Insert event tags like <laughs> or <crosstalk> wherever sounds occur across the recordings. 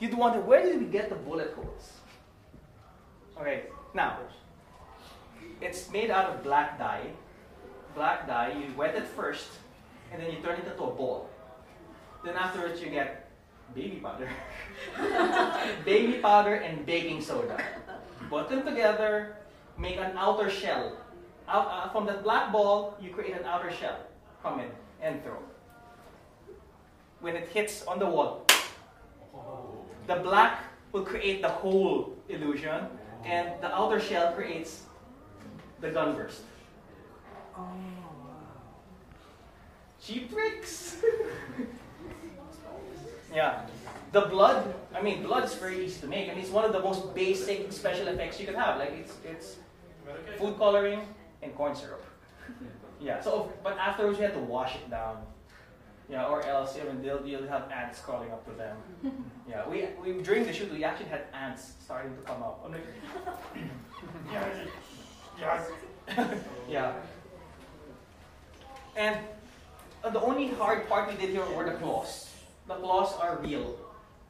You'd wonder where did we get the bullet holes? Okay, now it's made out of black dye. Black dye, you wet it first, and then you turn it into a ball. Then afterwards you get baby powder. <laughs> baby powder and baking soda. Put them together, make an outer shell. Out, uh, from that black ball, you create an outer shell Come in and throw. When it hits on the wall, the black will create the whole illusion, and the outer shell creates the gunburst. Oh, wow. Cheap tricks. <laughs> yeah. The blood, I mean, blood is very easy to make. I mean, it's one of the most basic special effects you can have. Like, it's, it's food coloring and corn syrup. <laughs> Yeah, so, but afterwards you have to wash it down. Yeah, or else even they'll, you'll have ants crawling up to them. <laughs> Yeah, we, we during the shoot we actually had ants starting to come up. I'm like, <laughs> yes, yes, <laughs> yeah. And uh, the only hard part we did here were the claws. The claws are real.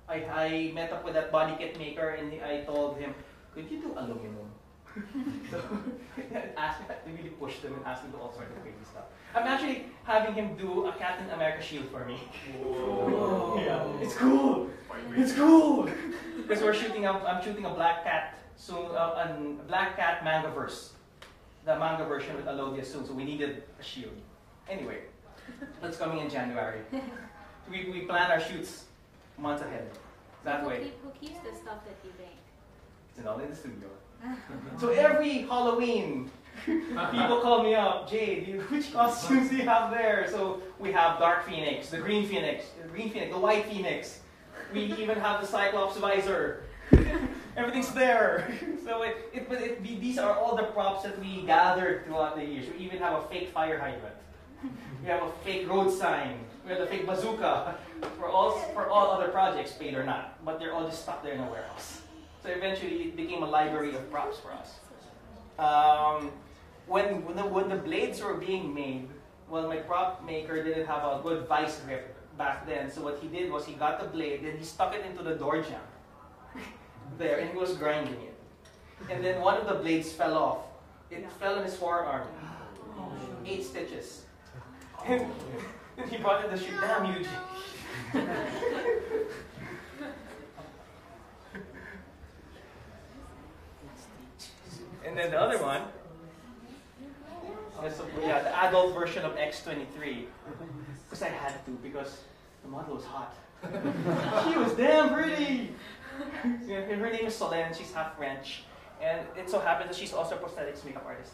I, I met up with that body kit maker and I told him, could you do aluminum? So <laughs> I asked, I really pushed him and asked him to do all sorts of crazy stuff. I'm actually having him do a Captain America shield for me. Whoa. <laughs> yeah, it's cool. It's cool. Because we're shooting, a, I'm shooting a Black Cat soon, uh, a Black Cat manga verse, the manga version with Alodia soon. So we needed a shield. Anyway, that's coming in January. <laughs> We, we plan our shoots months ahead. That who, way, keep, who keeps the stuff that you make? it's all in the studio. <laughs> So every Halloween, people call me up, Jade, <laughs> which costumes do you have there? So we have Dark Phoenix, the Green Phoenix, the Green Phoenix, the White Phoenix. We even have the Cyclops visor. <laughs> Everything's there. So it, it, but it, these are all the props that we gathered throughout the years. We even have a fake fire hydrant. We have a fake road sign. We have a fake bazooka. For all, for all other projects, paid or not. But they're all just stuck there in a warehouse. So eventually it became a library of props for us. Um, when, when, the, when the blades were being made, well, my prop maker didn't have a good vice grip back then. So what he did was he got the blade, then he stuck it into the door jamb <laughs> there, and he was grinding it. And then one of the blades fell off. It fell in his forearm. <gasps> Eight stitches. And <laughs> he brought it to the shoot. Damn you, <laughs> And then the other one was yeah, the adult version of X23. Because I had to, because the model was hot. she was damn pretty. And her name is Solène. She's half French, and it so happens that she's also a prosthetics makeup artist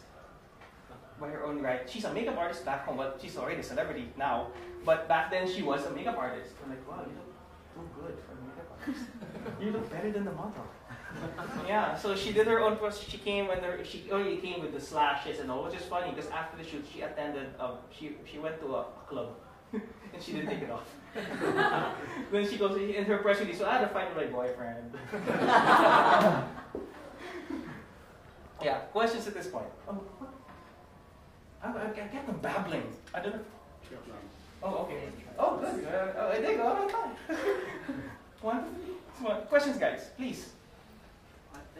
by her own right. She's a makeup artist back home, but she's already a celebrity now. But back then, she was a makeup artist. I'm like, wow, you look so good for a makeup artist. you look better than the model. Yeah, so she did her own. pros- She came when there, she only came with the slashes and all, which is funny because after the shoot, she attended. Um, she she went to a, club, <laughs> and she didn't take it off. <laughs> then she goes in her press release. So I had to with my boyfriend. <laughs> yeah, questions at this point. Oh? I, I, I get babbling. I don't know. Oh, okay. Oh, good. Uh, oh, there you go. One, one. Questions, guys, please.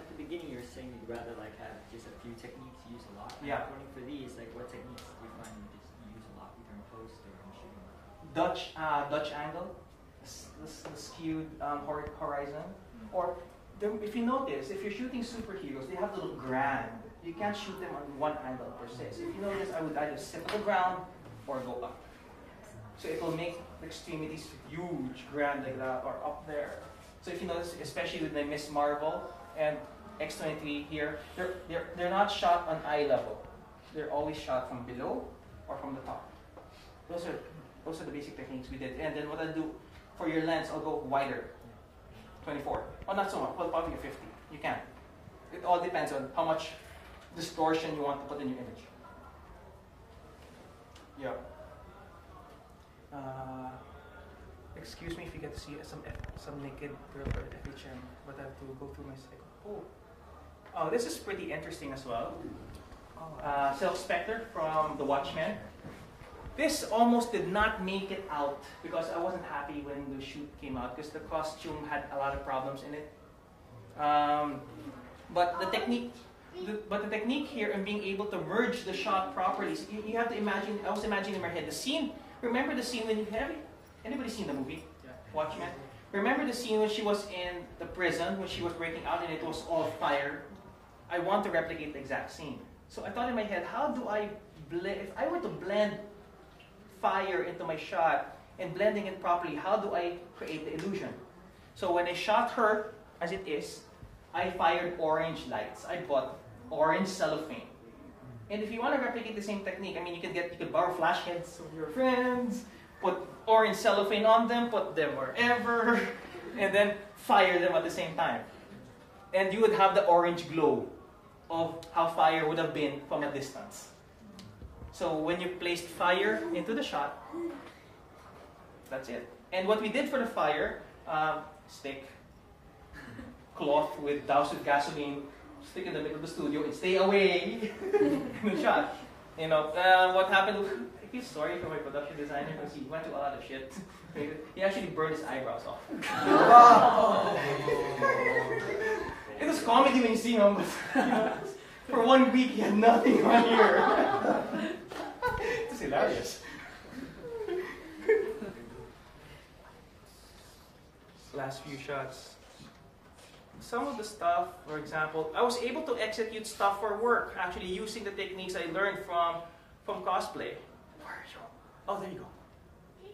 At the beginning you were saying you'd rather like have just a few techniques you use a lot. Yeah. According for these, like what techniques do you find you just use a lot, either in post or in shooting? Dutch uh, Dutch angle, the, the, skewed um, hor- horizon, or there, if you notice, if you're shooting superheroes, they have to look grand. You can't shoot them on one angle per se. So if you notice, I would either sit on the ground or go up. So it will make the extremities huge, grand like that, or up there. So if you notice, especially with the Miss Marvel and X23 here, they're, they're, they're not shot on eye level. They're always shot from below or from the top. Those are those are the basic techniques we did. And then what I'll do for your lens, I'll go wider. 24. Oh, not so much. Well, probably a 50. You can. It all depends on how much distortion you want to put in your image. Yeah. Uh, excuse me if you get to see some some naked girl at FHM, but I have to go through my cycle. Oh. Oh, this is pretty interesting as well. Uh, Silk Spectre from The Watchmen. This almost did not make it out because I wasn't happy when the shoot came out because the costume had a lot of problems in it. Um, but the technique, the, but the technique here in being able to merge the shot properly, so you, you have to imagine. I was imagining in my head the scene. Remember the scene when you have anybody seen the movie Watchmen? Remember the scene when she was in the prison when she was breaking out and it was all fire. I want to replicate the exact scene. So I thought in my head, how do I? If I were to blend fire into my shot and blending it properly, how do I create the illusion? So when I shot her as it is, I fired orange lights. I bought orange cellophane. And if you want to replicate the same technique, I mean, you can get you can borrow flash heads of your friends, put orange cellophane on them, put them wherever, <laughs> and then fire them at the same time. And you would have the orange glow of how fire would have been from a distance. So when you placed fire into the shot, that's it. And what we did for the fire, um, stick cloth with doused with gasoline, stick in the middle of the studio, and stay away <laughs> in the shot. You know, uh, what happened? I feel sorry for my production designer because he went through a lot of shit. He actually burned his eyebrows off. it was comedy when you see him, but <laughs> for one week he had nothing on here. it's hilarious. Last few shots. Some of the stuff, for example, I was able to execute stuff for work, actually using the techniques I learned from from cosplay. Where are you? Oh,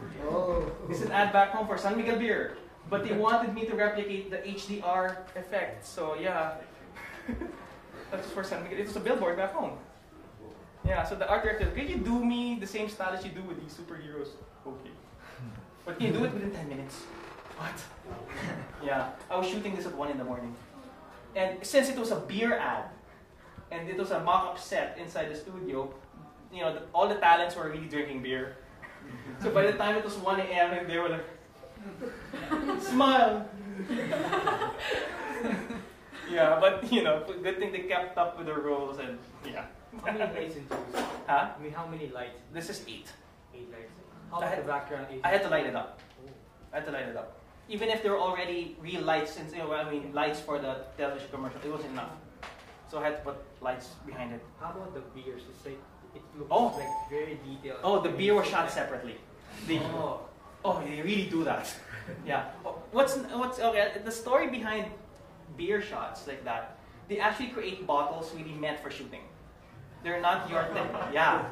there you go. Oh. This is an ad back home for San Miguel beer, but they wanted me to replicate the HDR effect. So yeah, <laughs> that's for San Miguel. It was a billboard back home. Yeah, so the art director, can you do me the same style as you do with these superheroes? Okay. But can you do it within 10 minutes? What? <laughs> yeah, I was shooting this at 1 in the morning. And since it was a beer ad, and it was a mock-up set inside the studio, you know, the, all the talents were really drinking beer. So by the time it was 1 a.m. and they were like, smile. yeah, but you know, good thing they kept up with the rules and yeah. How many lights in use? Huh? I mean, how many lights? This is eight. Eight lights. How I about had- the background? Eight I had to light it up. Oh. I had to light it up. Even if there were already real lights, since you know, I mean lights for the television commercial, it wasn't enough. So I had to put lights behind it. How about the beers? It's like it looks Oh. like very detailed. Oh, the beer was shot separately. They, Oh, oh, they really do that. <laughs> yeah. Oh, What's what's okay? The story behind beer shots like that, they actually create bottles really meant for shooting. They're not your thing. Yeah.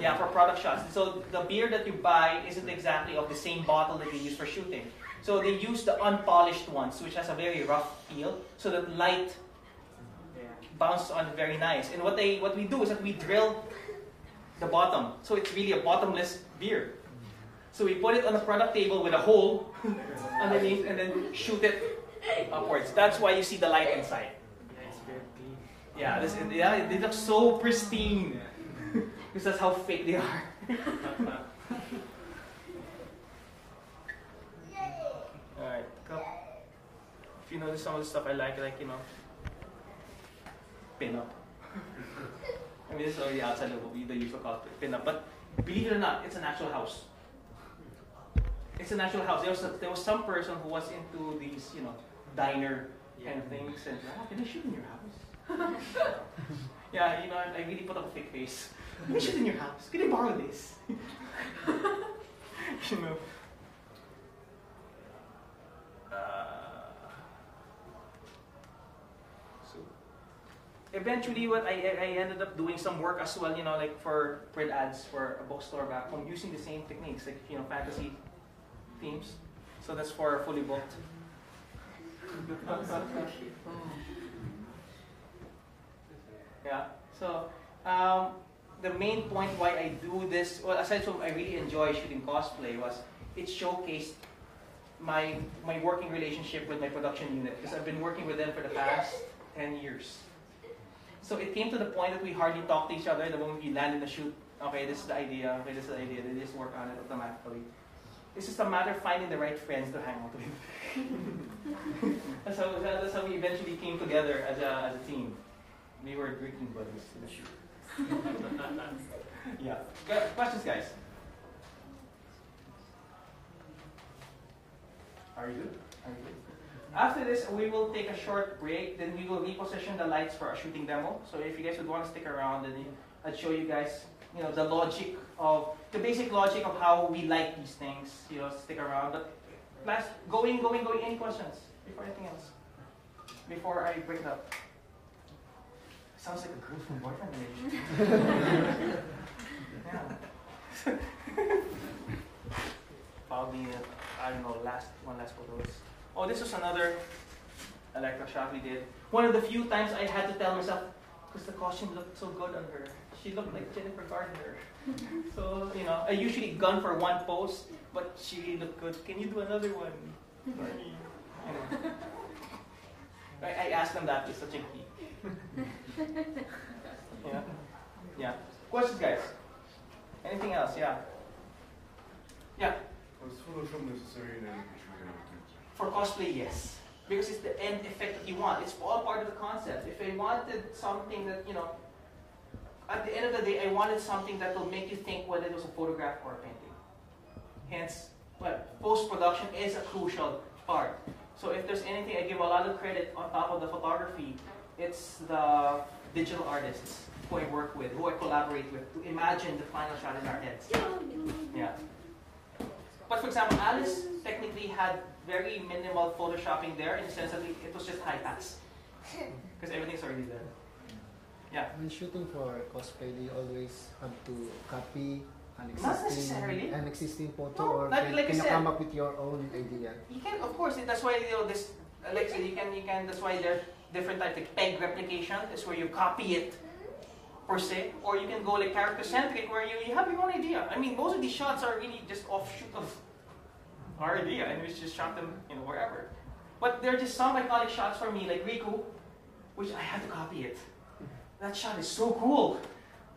Yeah, for product shots. So the beer that you buy isn't exactly of the same bottle that you use for shooting. So they use the unpolished ones, which has a very rough feel, so that light. Bounces on it very nice. And what they what we do is that we drill the bottom, so it's really a bottomless beer. So we put it on a product table with a hole <laughs> underneath, and then shoot it upwards. That's why you see the light inside. Yeah, it's very clean. Yeah, this, yeah, they look so pristine. <laughs> because that's how fake they are. <laughs> Alright, cup. If you notice some of the stuff I like, like, you know, pin up. I mean, this is already outside of what we the usual cosplay, pin up. But believe it or not, it's an actual house. It's an actual house. There was, a, there was some person who was into these, you know, diner kind of things. And ah, can I shoot in your house? <laughs> yeah, you know, I, I really put up a fake face. Can I shoot in your house? Can I borrow this? <laughs> you know. Eventually what I, I ended up doing some work as well, you know, like for print ads for a bookstore back home using the same techniques, like you know, fantasy themes. So that's for fully booked. <laughs> yeah. So um, the main point why I do this, well, aside from I really enjoy shooting cosplay, was it showcased my my working relationship with my production unit because I've been working with them for the past ten years. So it came to the point that we hardly talked to each other the moment we landed in the shoot. Okay, this is the idea. Okay, this is the idea. They just work on it automatically. It's just a matter of finding the right friends to hang out with. <laughs> that's, how, that's how we eventually came together as a, as a team. We were drinking buddies in the shoot. <laughs> yeah. Questions, guys? Are you good? Are you good? After this, we will take a short break. Then we will reposition the lights for a shooting demo. So if you guys would want to stick around, then I'd show you guys, you know, the logic of the basic logic of how we like these things. You know, stick around. But last, going, going, going. Any questions before anything else? Before I break it up. Sounds like a girlfriend boyfriend relationship. <laughs> yeah. <laughs> Probably, uh, I don't know, last one last photo is. Oh, this was another Elektra shot we did. One of the few times I had to tell myself, because the costume looked so good on her. She looked like Jennifer Garner. so, you know, I usually gun for one pose, but she looked good. Can you do another one? me?" I, asked them that, it's such a key. <laughs> yeah. Yeah. Questions, guys? Anything else? Yeah. Yeah. Was Photoshop necessary in? For cosplay, yes. Because it's the end effect that you want. It's all part of the concept. If I wanted something that, you know, at the end of the day, I wanted something that will make you think whether it was a photograph or a painting. Hence, well, post production is a crucial part. So if there's anything I give a lot of credit on top of the photography, it's the digital artists who I work with, who I collaborate with, to imagine the final shot in our heads. Yeah. But for example, Alice technically had very minimal photoshopping there in the sense that it it was just high pass. <laughs> Because everything's already there. Yeah. When shooting for cosplay, do you always have to copy an Not necessarily. existing, an existing photo, No, or like- can, like can you said. come up with your own idea? You can, of course, that's why you know this. Like I said, you can, you can. That's why there are different types. Like peg replication is where you copy it per se, or you can go like character centric, where you, you have your own idea. I mean, most of these shots are really just offshoot of our idea, and we just shot them, you know, wherever. But there are just some iconic shots for me, like Riku, which I had to copy it. That shot is so cool.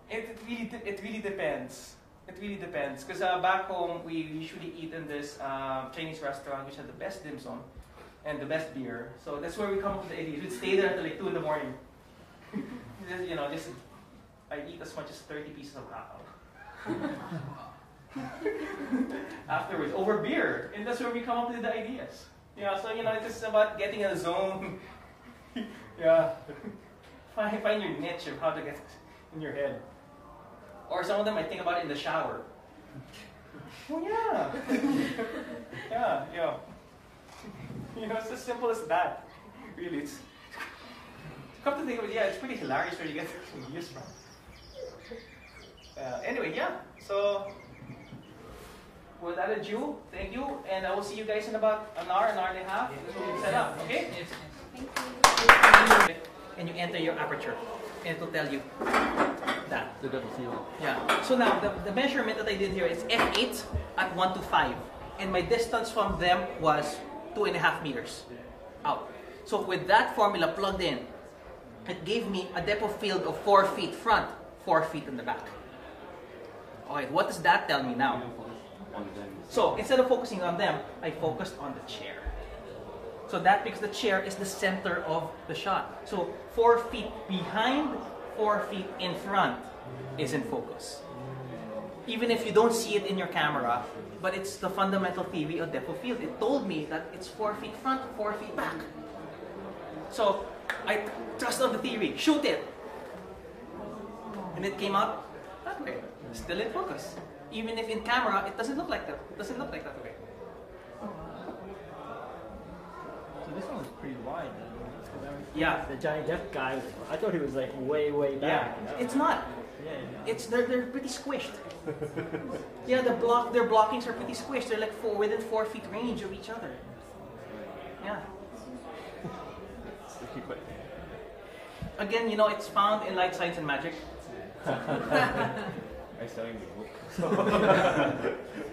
It, it really, it really depends. It really depends. Because uh, back home, we usually eat in this uh, Chinese restaurant, which had the best dim sum and the best beer. So that's where we come up with the ideas. We'd stay there until like 2 in the morning. <laughs> just, you know, just I eat as much as 30 pieces of hakaw. <laughs> <laughs> Afterwards, over beer. And that's where we come up with the ideas. Yeah, so, you know, it's about getting in a zone. <laughs> yeah. <laughs> Find, find your niche of how to get in your head. Or some of them I think about in the shower. Oh yeah. yeah, yeah. You know, it's as simple as that. Really, it's come to think of it, yeah, it's pretty hilarious where you get ideas from. Uh, anyway, yeah. So without ado, thank you, and I will see you guys in about an hour, an hour and a half. This will be set up, okay? And you enter your aperture, and it will tell you that. Yeah. So now the, the measurement that I did here is f8 at 1 to 5. And my distance from them was two and a half meters out. So with that formula plugged in, it gave me a depth of field of 4 feet front, 4 feet in the back. Alright, what does that tell me now? So instead of focusing on them, I focused on the chair. So that because the chair is the center of the shot. So four feet behind, four feet in front is in focus. Even if you don't see it in your camera, but it's the fundamental theory of depth of field. It told me that it's four feet front, four feet back. So I trust on the theory, shoot it. And it came out that way, still in focus. Even if in camera, it doesn't look like that. It doesn't look like that way. So this one was pretty wide. Then. Yeah. The giant deaf guy, was, I thought he was like way, way back. Yeah, back. it's not. Yeah, yeah. It's they're, they're pretty squished. yeah, the block their blockings are pretty squished. They're like four within four feet range of each other. Yeah. Again, you know, it's found in Light Science and Magic. <laughs> I'm selling the book.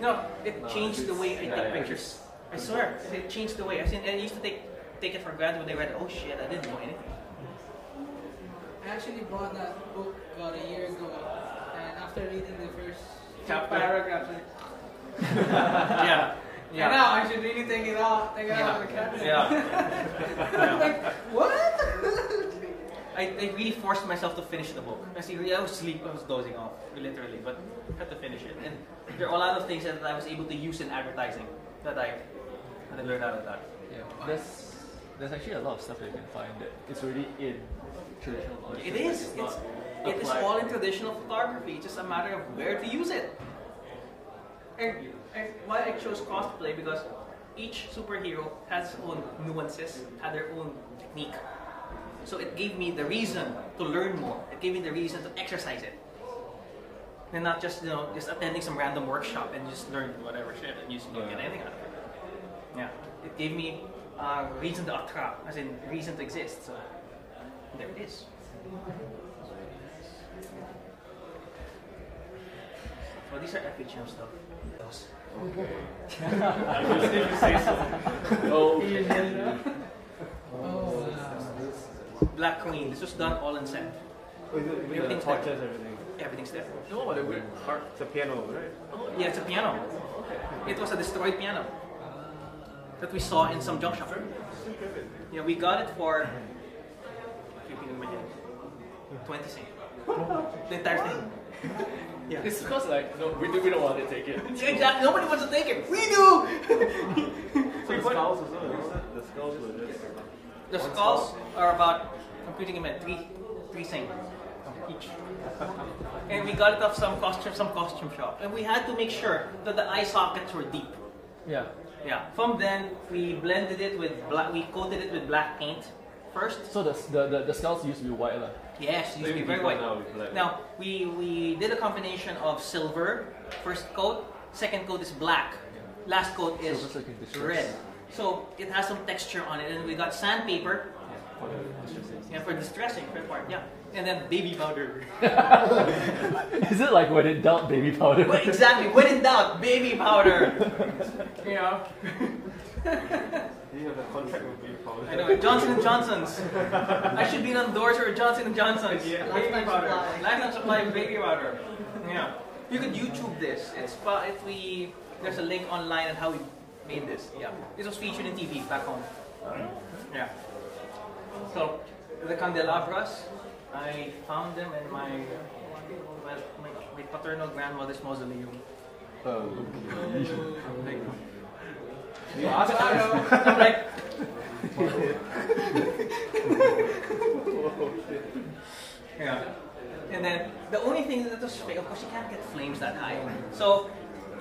No, it changed the way I Yeah, take yeah. pictures. I swear, it changed the way. I, seen, I used to take take it for granted when they read it. Oh shit, I didn't know anything. I actually bought that book about a year ago, and after reading the first few Chapter. paragraphs, <laughs> I, Yeah. yeah. now I should really take it out, take it out of the cabinet. Yeah. <laughs> like, what? <laughs> I, I really forced myself to finish the book. I see, I was asleep, I was dozing off, literally, but I had to finish it. And there are a lot of things that I was able to use in advertising that I, that I learned out of that. Yeah, there's there's actually a lot of stuff that you can find that it's already in traditional knowledge. It is. It's, not it is all in traditional photography. It's just a matter of where to use it. And, and why I chose cosplay because each superhero has its own nuances, had their own technique. So it gave me the reason to learn more. It gave me the reason to exercise it. And not just you know just attending some random workshop and just learn whatever shit and you just don't get anything out of it. Yeah, it gave me uh, reason to attract, as in reason to exist. So there it is. So these are FHM stuff. <laughs> Those. <laughs> Black Queen. This was done all in set. Everything's there. everything. Everything's there. No, but the weird part, it's a piano, right? Oh, yeah, it's a piano. It was a destroyed piano that we saw in some junk shop. Yeah, we got it for keeping in mind, 20 cents. <laughs> The entire thing. Yeah. It's because like no, we, do, we don't want to take it. Yeah, <laughs> exactly. Nobody wants to take it. We do. <laughs> So the skulls as well, the skulls were just... The skulls are about computing them at three, three cents each. <laughs> And we got it off some costume, some costume shop, and we had to make sure that the eye sockets were deep. Yeah. Yeah. From then, we blended it with black. We coated it with black paint first. So the the the, the skulls used to be white lah. Yes, it used to be very white. now with. Now we we did a combination of silver first coat, second coat is black, last coat is Silver so distress. red. So it has some texture on it, and we got sandpaper. For the distressing. Yeah, for distressing for the part. Yeah, and then baby powder. <laughs> Is it like when in doubt, baby powder? But exactly, when in doubt, baby powder. <laughs> you know. You have a contract with Baby Powder. I know, Johnson and Johnson's. I should be an endorser of Johnson and Johnson's. Yeah, baby Lifetime powder. supply. Lifetime supply of baby powder. Yeah. You could YouTube this. It's if we there's a link online on how we made this. Yeah. This was featured in TV back home. Yeah. So the candelabras, I found them in my well, my, my paternal grandmother's mausoleum. Like, You I'm like, yeah. And then the only thing that was fake, of course, you can't get flames that high. So,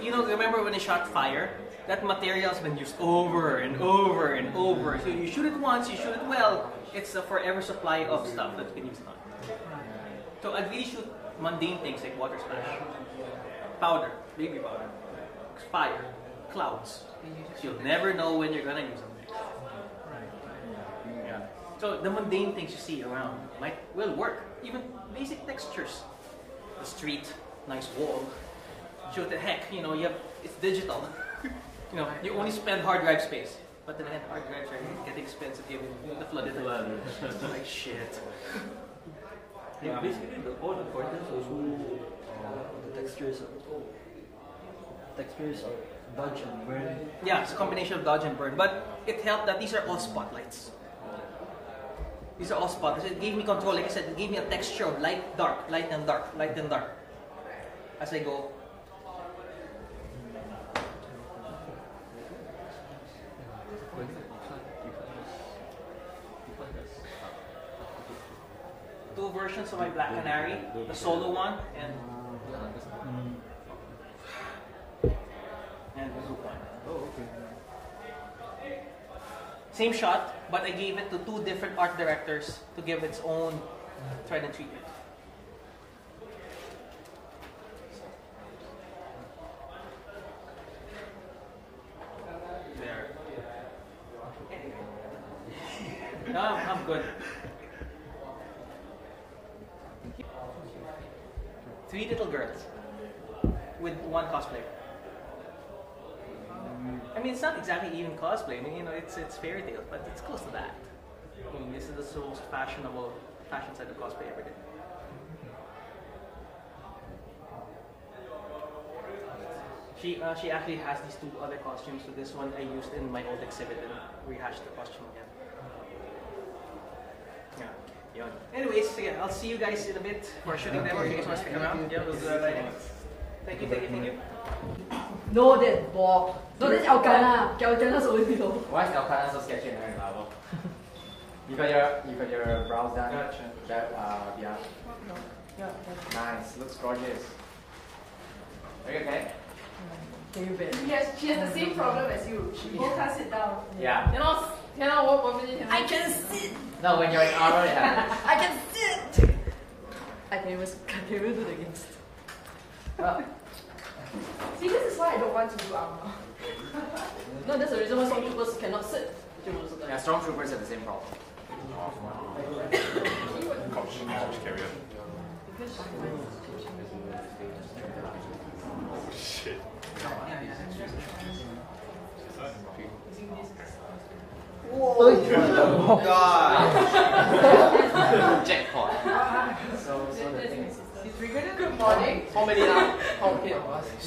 you know, remember when they shot fire? That material has been used over and over and over. So you shoot it once, you shoot it well. It's a forever supply of stuff that's been used on. So I really shoot mundane things like water splash, powder, baby powder, fire, clouds. You'll never know when you're gonna use them next. Yeah. So the mundane things you see around might will work. Even basic textures. The street, nice wall. Shoot the heck, you know, you have it's digital. You know, you only spend hard drive space. But then again, hard drives are getting expensive given the flooded <laughs> like shit. Yeah. Basically, the, all the quarters also uh, the textures of textures of dodge and burn. Yeah, it's a combination of dodge and burn. But it helped that these are all spotlights. These are all spotlights. It gave me control. Like I said, it gave me a texture of light, dark, light and dark, light and dark. As I go. Versions of my Black Canary, the solo one, and and the group one. Oh, okay. Same shot, but I gave it to two different art directors to give its own Trident treatment. There. <laughs> No, I'm good. Three little girls with one cosplayer. I mean, it's not exactly even cosplay. I mean, you know, it's it's fairy tale, but it's close to that. I mean, this is the most fashionable fashion side of cosplay ever did. She uh, she actually has these two other costumes. So this one I used in my old exhibit and rehashed the costume again. Yeah. Yun. Anyways, so yeah, I'll see you guys in a bit for shooting them. If you guys want to stick around, yeah, we'll do that later. Thank you, thank you, thank you. No, that Bob. No, that's Elkanah. Elkanah's always below. Why is Elkanah so sketchy in Iron Marvel? you got your you got your brows done. Gotcha. That uh yeah. Yeah. Nice. Looks gorgeous. Are you okay? Can you bet? She has, she has the same problem as you. She both can't sit down. Yeah. Cannot, cannot walk one minute. I can sit. No, when you're in armor, it happens. <laughs> I can sit. I can even, I can even do the against. See, this is why I don't want to do armor. <laughs> No, that's the reason why some troopers cannot sit. Yeah, stormtroopers have the same problem. Couch, couch carrier. Shit. Oh God! Jackpot. Good morning. How many now? How many?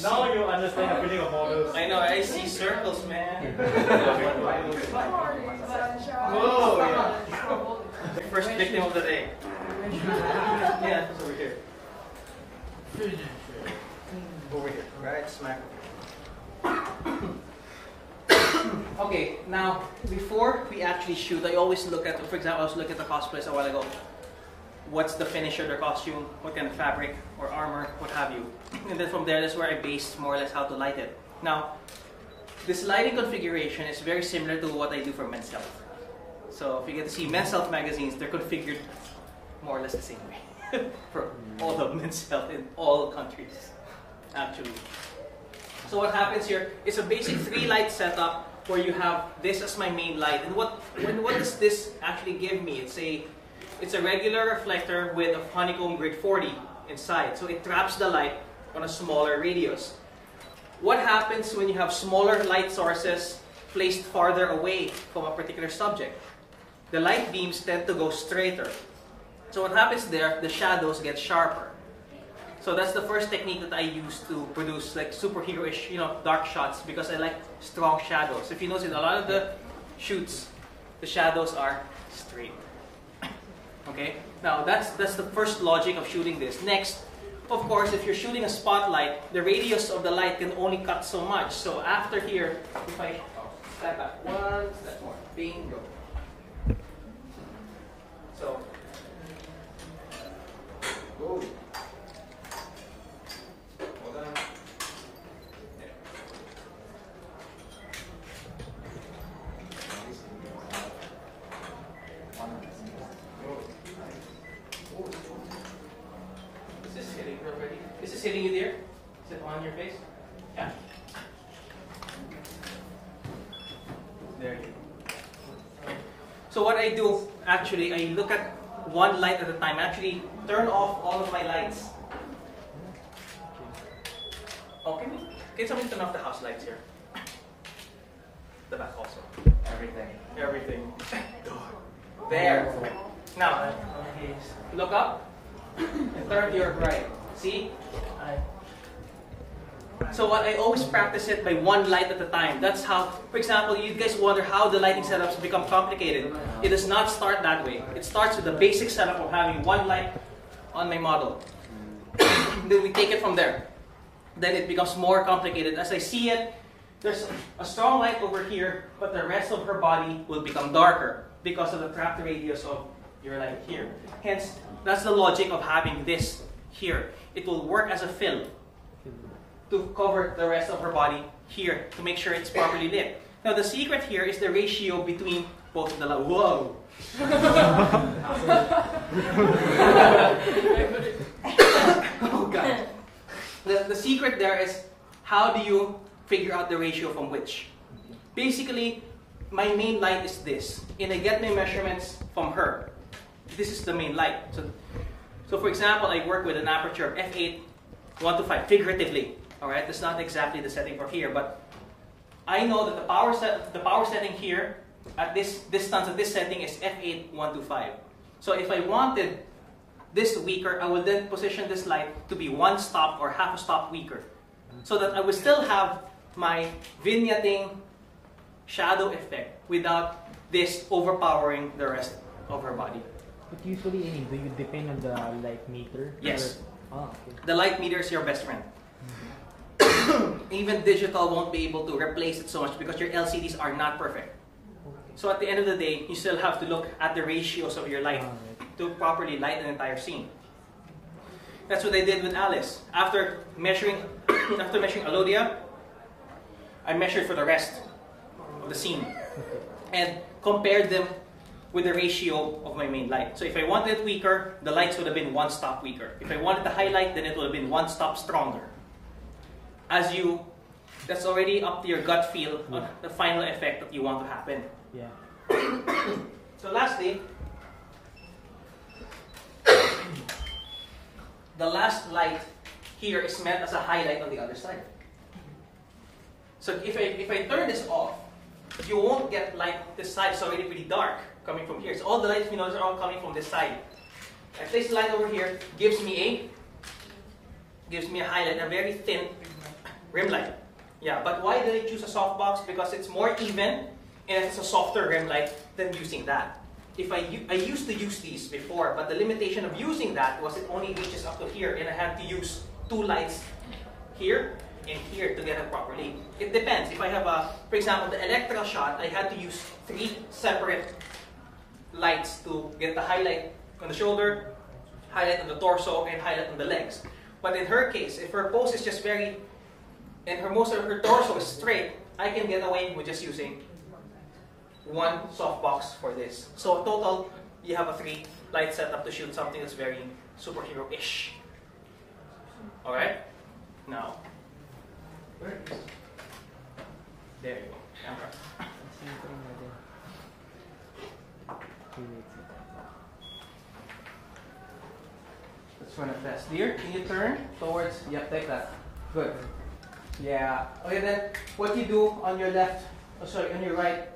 Now you understand the feeling of models. I know, I see circles, man. Oh, yeah. First victim of the day. yeah, over here. Over here, right smack. <coughs> okay, now before we actually shoot, I always look at, for example, I was looking at the cosplays a while ago. What's the finish of their costume? What kind of fabric or armor? What have you? And then from there, that's where I based more or less how to light it. Now, this lighting configuration is very similar to what I do for Men's Health. So if you get to see Men's Health magazines, they're configured more or less the same way <laughs> for all the Men's Health in all countries, actually. So what happens here is a basic three light setup where you have this as my main light. And what when, what does this actually give me? It's a it's a regular reflector with a honeycomb grid 40 inside. So it traps the light on a smaller radius. What happens when you have smaller light sources placed farther away from a particular subject? The light beams tend to go straighter. So what happens there, the shadows get sharper. So that's the first technique that I use to produce like superhero-ish, you know, dark shots because I like strong shadows. If you notice, a lot of the shoots, the shadows are straight. <coughs> Okay. Now that's that's the first logic of shooting this. Next, of course, if you're shooting a spotlight, the radius of the light can only cut so much. So after here, if I step back one step more, bingo. So. Hold on. There. Is this hitting her already? Is this hitting you there? Is it on your face? Yeah. There you go. So what I do, actually, I look at one time. Actually, turn off all of my lights. Oh, can, you, can somebody turn off the house lights here? The back also. Everything. Everything. There. Now, look up and turn to your right. See? So what I always practice it by one light at a time. That's how, for example, you guys wonder how the lighting setups become complicated. It does not start that way. It starts with the basic setup of having one light on my model. <coughs> then we take it from there. Then it becomes more complicated. As I see it, there's a strong light over here, but the rest of her body will become darker because of the trapped radius of your light here. Hence, that's the logic of having this here. It will work as a fill to cover the rest of her body here to make sure it's properly lit. Now the secret here is the ratio between both of the light. Whoa! oh god. The, the secret there is how do you figure out the ratio from which? Basically, my main light is this, and I get my measurements from her. This is the main light. So, so for example, I work with an aperture of f8, 1 to 5, figuratively. All right, that's not exactly the setting for here, but I know that the power set, the power setting here at this distance at this setting is f8, 1 to 5. So if I wanted this weaker, I will then position this light to be one stop or half a stop weaker, so that I will still have my vignetting shadow effect without this overpowering the rest of her body. But usually, do you depend on the light meter? Yes. Or, ah, okay. The light meter is your best friend. Even digital won't be able to replace it so much because your LCDs are not perfect. So at the end of the day, you still have to look at the ratios of your light to properly light an entire scene. That's what I did with Alice. After measuring, <coughs> after measuring Alodia, I measured for the rest of the scene and compared them with the ratio of my main light. So if I wanted it weaker, the lights would have been one stop weaker. If I wanted the highlight, then it would have been one stop stronger. As you, that's already up to your gut feel on the final effect that you want to happen. Yeah. <coughs> So lastly, <coughs> the last light here is meant as a highlight on the other side. So if I, if I turn this off, you won't get light this side is already pretty dark coming from here. So all the lights you notice are all coming from this side. I place the light over here, gives me a gives me a highlight, a very thin rim light. Yeah, but why did I choose a softbox? Because it's more even and it's a softer rim light than using that. If I, I used to use these before, but the limitation of using that was it only reaches up to here, and I had to use two lights here and here to get it properly. It depends. If I have a, for example, the Elektra shot, I had to use three separate lights to get the highlight on the shoulder, highlight on the torso, and highlight on the legs. But in her case, if her pose is just very, and her most of her torso is straight, I can get away with just using one softbox for this. So total, you have a three light setup to shoot something that's very superhero-ish. All right. Now, there you go. Camera. Let's run a test. Dear, can you turn towards? Yep, take that. Good. Yeah. Okay, then what you do on your left, oh, sorry, on your right,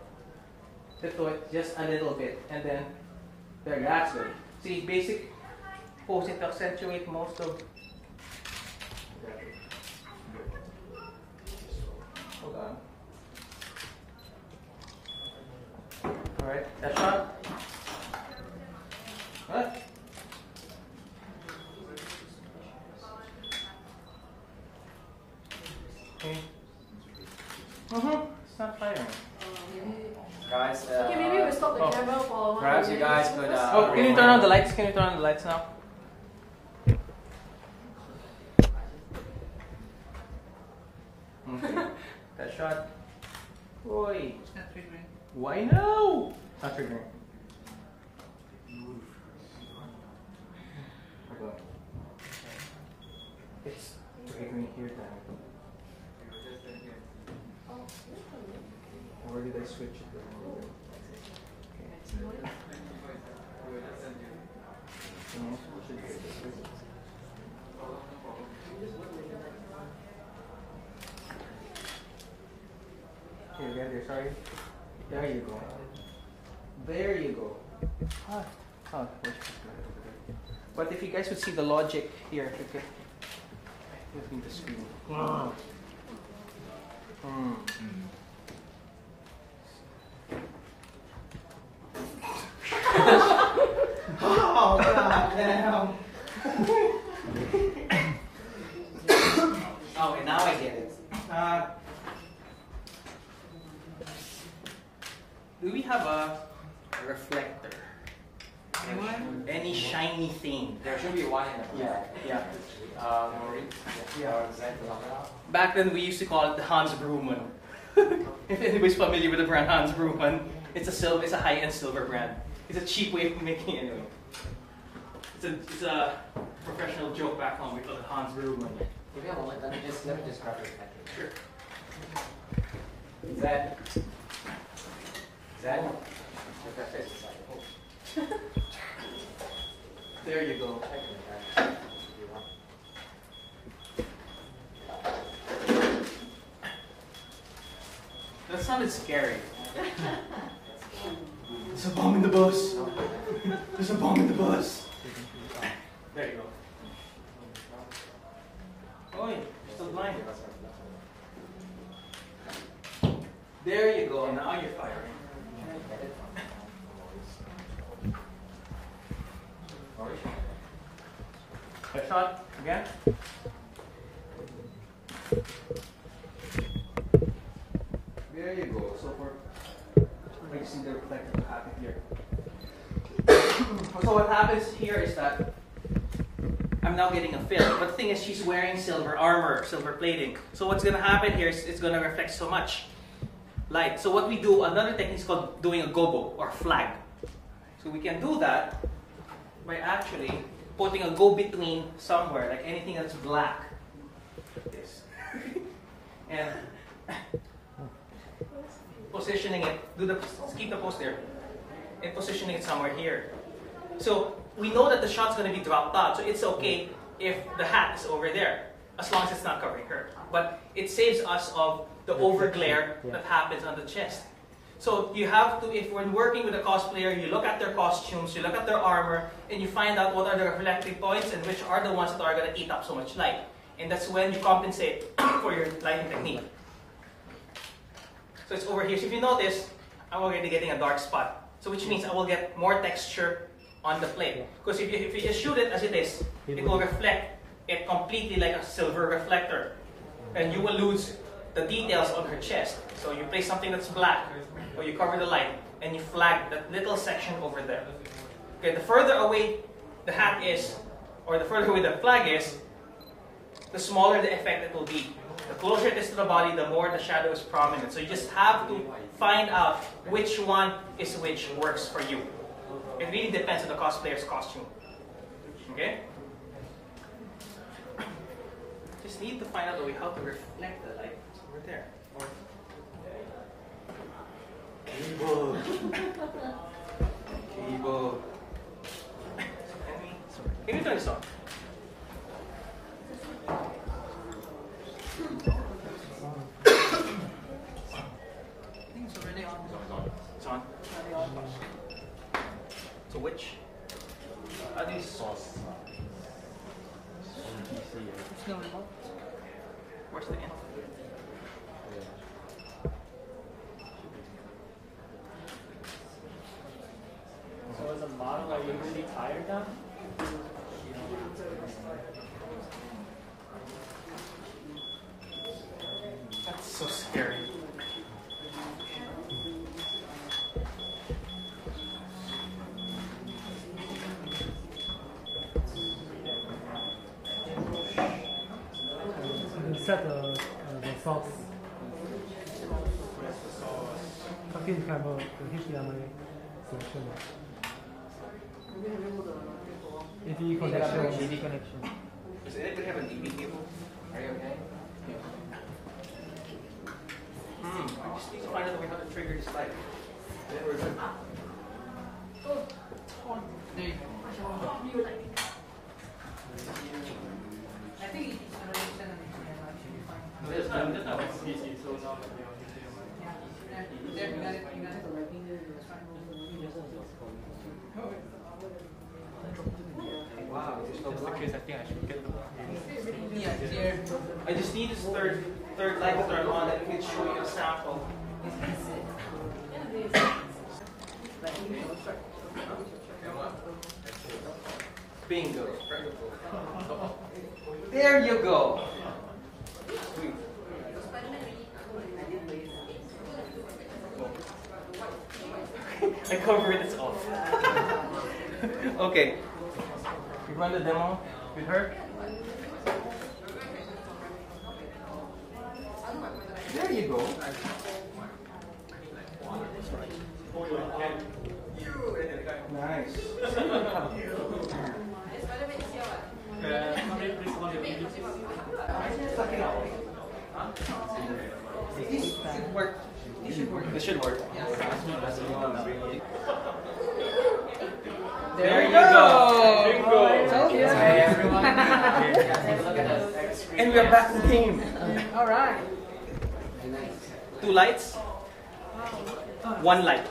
tip to it just a little bit, and then there. That's good. See, basic posing to accentuate most of. Hold on. All right, that shot. What? Okay. Mm-hmm. It's not firing. Guys, uh, Okay, maybe we stop the Oh. camera for one Perhaps you minute. Guys could. Uh, Oh, can you turn on the lights? Can you turn on the lights now? Okay. that shot. Oi. It's not triggering. Why no? Not triggering. Hold on. It's triggering here then. Or did I switch it? Okay. No, switch it here. Here, get there, sorry. There you go. There you go. Ah, oh, where's this guy over there? But if you guys would see the logic here, if you could give me the screen. Hmm. oh, god damn. oh, and now I get it. Uh, do we have a reflector? Anyone? Any shiny thing. There should be one in the Yeah, yeah. Um, Yeah. or design phenomenon. Back then, we used to call it the Hans Brugman. <laughs> if anybody's familiar with the brand Hans Brugman, it's a silver, it's a high-end silver brand. It's a cheap way of making it anyway. It's a, it's a professional joke back home. We call it Hans me a moment, let me just let me just grab pen. Sure. Zed. Zed. Look at this. There you go. That sounded scary. <laughs> There's a bomb in the bus. There's a bomb in the bus. There you go. Oh, you're still blind. There you go. Now you're firing. Headshot again. There you go. So for like you happen here. <coughs> so what happens here is that I'm now getting a fill. But the thing is she's wearing silver armor, silver plating. So what's gonna happen here is it's gonna reflect so much light. So what we do, another technique is called doing a gobo or flag. So we can do that by actually putting a go between somewhere, like anything that's black. Like this. <laughs> and positioning it, do the keep the post there. And positioning it somewhere here. So we know that the shot's gonna be dropped out, so it's okay if the hat is over there, as long as it's not covering her. But it saves us of the over glare that happens on the chest. So you have to, if when working with a cosplayer, you look at their costumes, you look at their armor, and you find out what are the reflective points and which are the ones that are going to eat up so much light. And that's when you compensate <coughs> for your lighting technique. So it's over here. So if you notice, I'm already getting a dark spot. So which means I will get more texture on the plate. Because if you, if you just shoot it as it is, it will reflect it completely like a silver reflector. And you will lose the details on her chest. So you place something that's black, or you cover the light, and you flag that little section over there. Okay, the further away the hat is, or the further away the flag is, the smaller the effect it will be. The closer it is to the body, the more the shadow is prominent. So you just have to find out which one is which works for you. It really depends on the cosplayer's costume. Okay? <clears throat> Just need to find out a way how to reflect the light over there. Or Cable. Cable. Can we, turn this on? I think it's already on. It's on. So which? Are these sauce? It's going up. Where's the end? So as a model, are you really tired now? That's so scary. You set the, uh, the sauce. How can you have a HDMI selection? AV connection, AV connection. Does anybody have an DB cable? Are you okay? Hmm. Just need to find out a way how to trigger this light. Then we're good. There you go. I think it's already set on the camera. It should be fine. No, that's not. That's not. Yeah. There, there, you got it. You got it. That's fine. Wow, there's no That's the case, I think I should get Yeah, there. I just need this third third light to turn on that can show you a sample. Bingo. There you go. Sweet. I cover it, it's off. okay. We run the demo with her. There you go. Nice. This should work. This should work. This should work. There you go. Bingo. And we are back in the game. All right. Two lights, one light.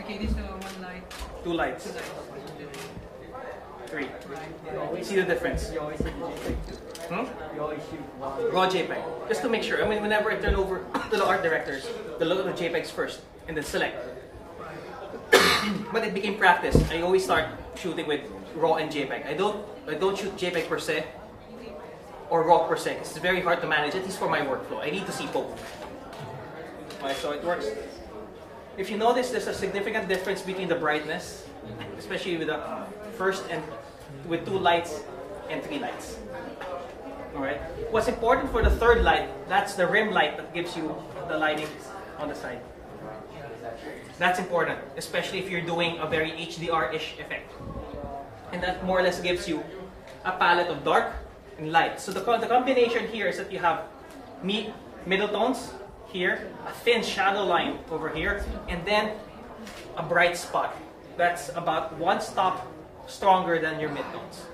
Okay, this is uh, one light. Two lights. Three. See the difference? You always hit the JPEG too. Hmm? You always shoot one. Raw JPEG. Just to make sure. I mean, whenever I turn over to the art directors, they look at the JPEGs first and then select. <coughs> but it became practice. I always start shooting with raw and JPEG. I don't I don't shoot JPEG per se or raw per se. It's very hard to manage, at least for my workflow. I need to see both. Alright, so it works. If you notice, there's a significant difference between the brightness, especially with the first and with two lights and three lights. Alright. What's important for the third light, that's the rim light that gives you the lighting on the side. That's important, especially if you're doing a very HDR-ish effect. And that more or less gives you a palette of dark and light. So the, the combination here is that you have me, middle tones here, a thin shadow line over here, and then a bright spot. That's about one stop stronger than your midtones.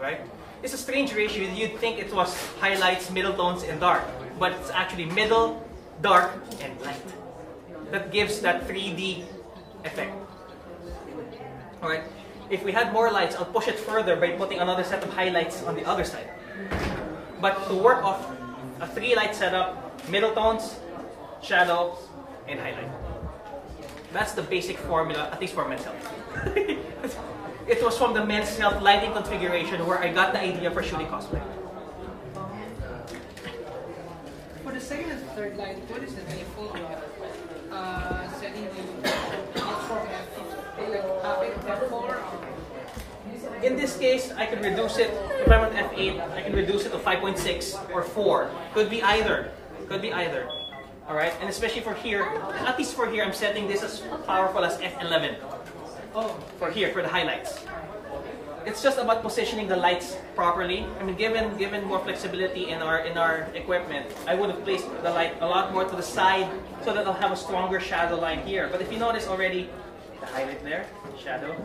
Right? It's a strange ratio. You'd think it was highlights, middle tones, and dark, but it's actually middle, dark, and light. That gives that 3D effect. Alright? If we had more lights, I'll push it further by putting another set of highlights on the other side. But to work off a three light setup, middle tones, shadow, and highlight. That's the basic formula, at least for health. <laughs> it was from the men's health lighting configuration where I got the idea for shooting cosplay. For the second and third light, what is the default uh, setting the F4 F4 In this case, I can reduce it, if I'm on F8, I can reduce it to 5.6 or 4. Could be either. Could be either. Alright? And especially for here, at least for here, I'm setting this as powerful as F11. Oh, For here, for the highlights. It's just about positioning the lights properly. I mean, given given more flexibility in our in our equipment, I would have placed the light a lot more to the side so that I'll have a stronger shadow line here. But if you notice already, the highlight there, shadow,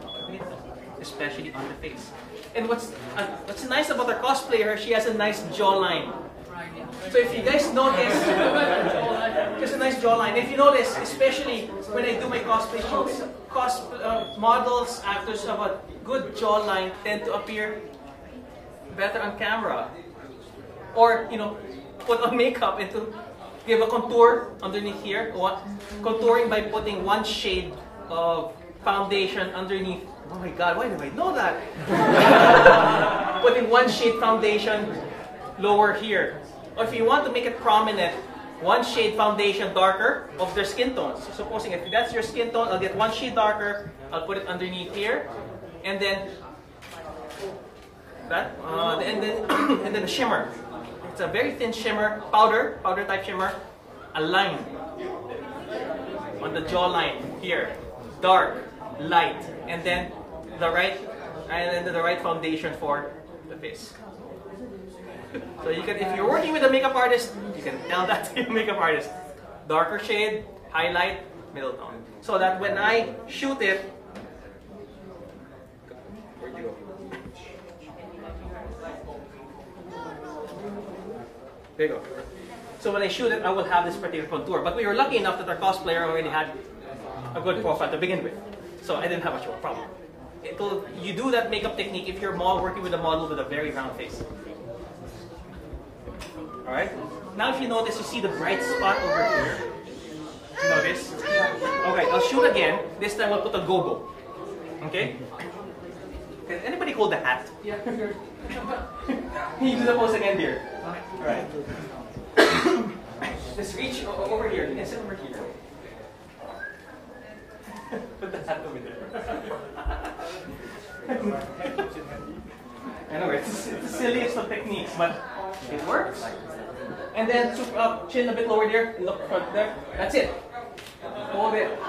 especially on the face. And what's uh, what's nice about our cosplayer, she has a nice jawline. So if you guys notice, <laughs> just a nice jawline. If you notice, especially when I do my cosplay shoots, cos uh, models, actors have a good jawline tend to appear better on camera. Or, you know, put on makeup and to give a contour underneath here. What? Contouring by putting one shade of foundation underneath. Oh my god, why did I know that? <laughs> putting one shade foundation lower here. Or if you want to make it prominent, one shade foundation darker of their skin tones. So supposing if that's your skin tone, I'll get one shade darker, I'll put it underneath here, and then that, uh, and then <clears throat> and then the shimmer. It's a very thin shimmer, powder, powder type shimmer, a line on the jawline here, dark, light, and then the right, and then the right foundation for the face. So you can, if you're working with a makeup artist, you can tell that to your makeup artist. Darker shade, highlight, middle tone. So that when I shoot it? There you go. So when I shoot it, I will have this particular contour. But we were lucky enough that our cosplayer already had a good profile to begin with. So I didn't have much of a problem. It'll, you do that makeup technique if you're working with a model with a very round face. Alright? Now if you notice, you see the bright spot over here. You notice? Okay, I'll shoot again. This time I'll put a gobo. Okay? Can anybody hold the hat? Yeah, sure. Can <laughs> you do the pose again, dear? Alright. <coughs> Just reach over here. You can sit over here. <laughs> Put the hat over there. <laughs> anyway, it's, it's the silliest of techniques, but it works. And then super up, uh, chin a bit lower there, look front there. That's it. Hold it.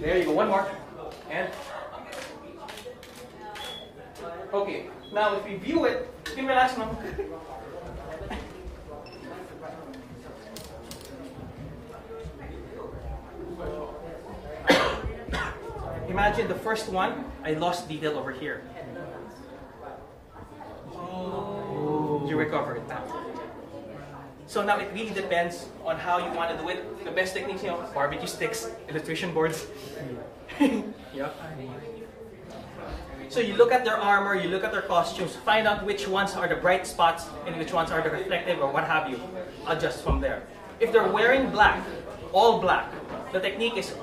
There you go, one more. And okay. Now if we view it, you can relax now. Imagine the first one, I lost detail over here. Oh. You recover it now. So now it really depends on how you want to do it. The best techniques, you know, barbecue sticks, illustration boards. <laughs> yeah. So you look at their armor, you look at their costumes, find out which ones are the bright spots and which ones are the reflective or what have you. Adjust from there. If they're wearing black, all black, the technique is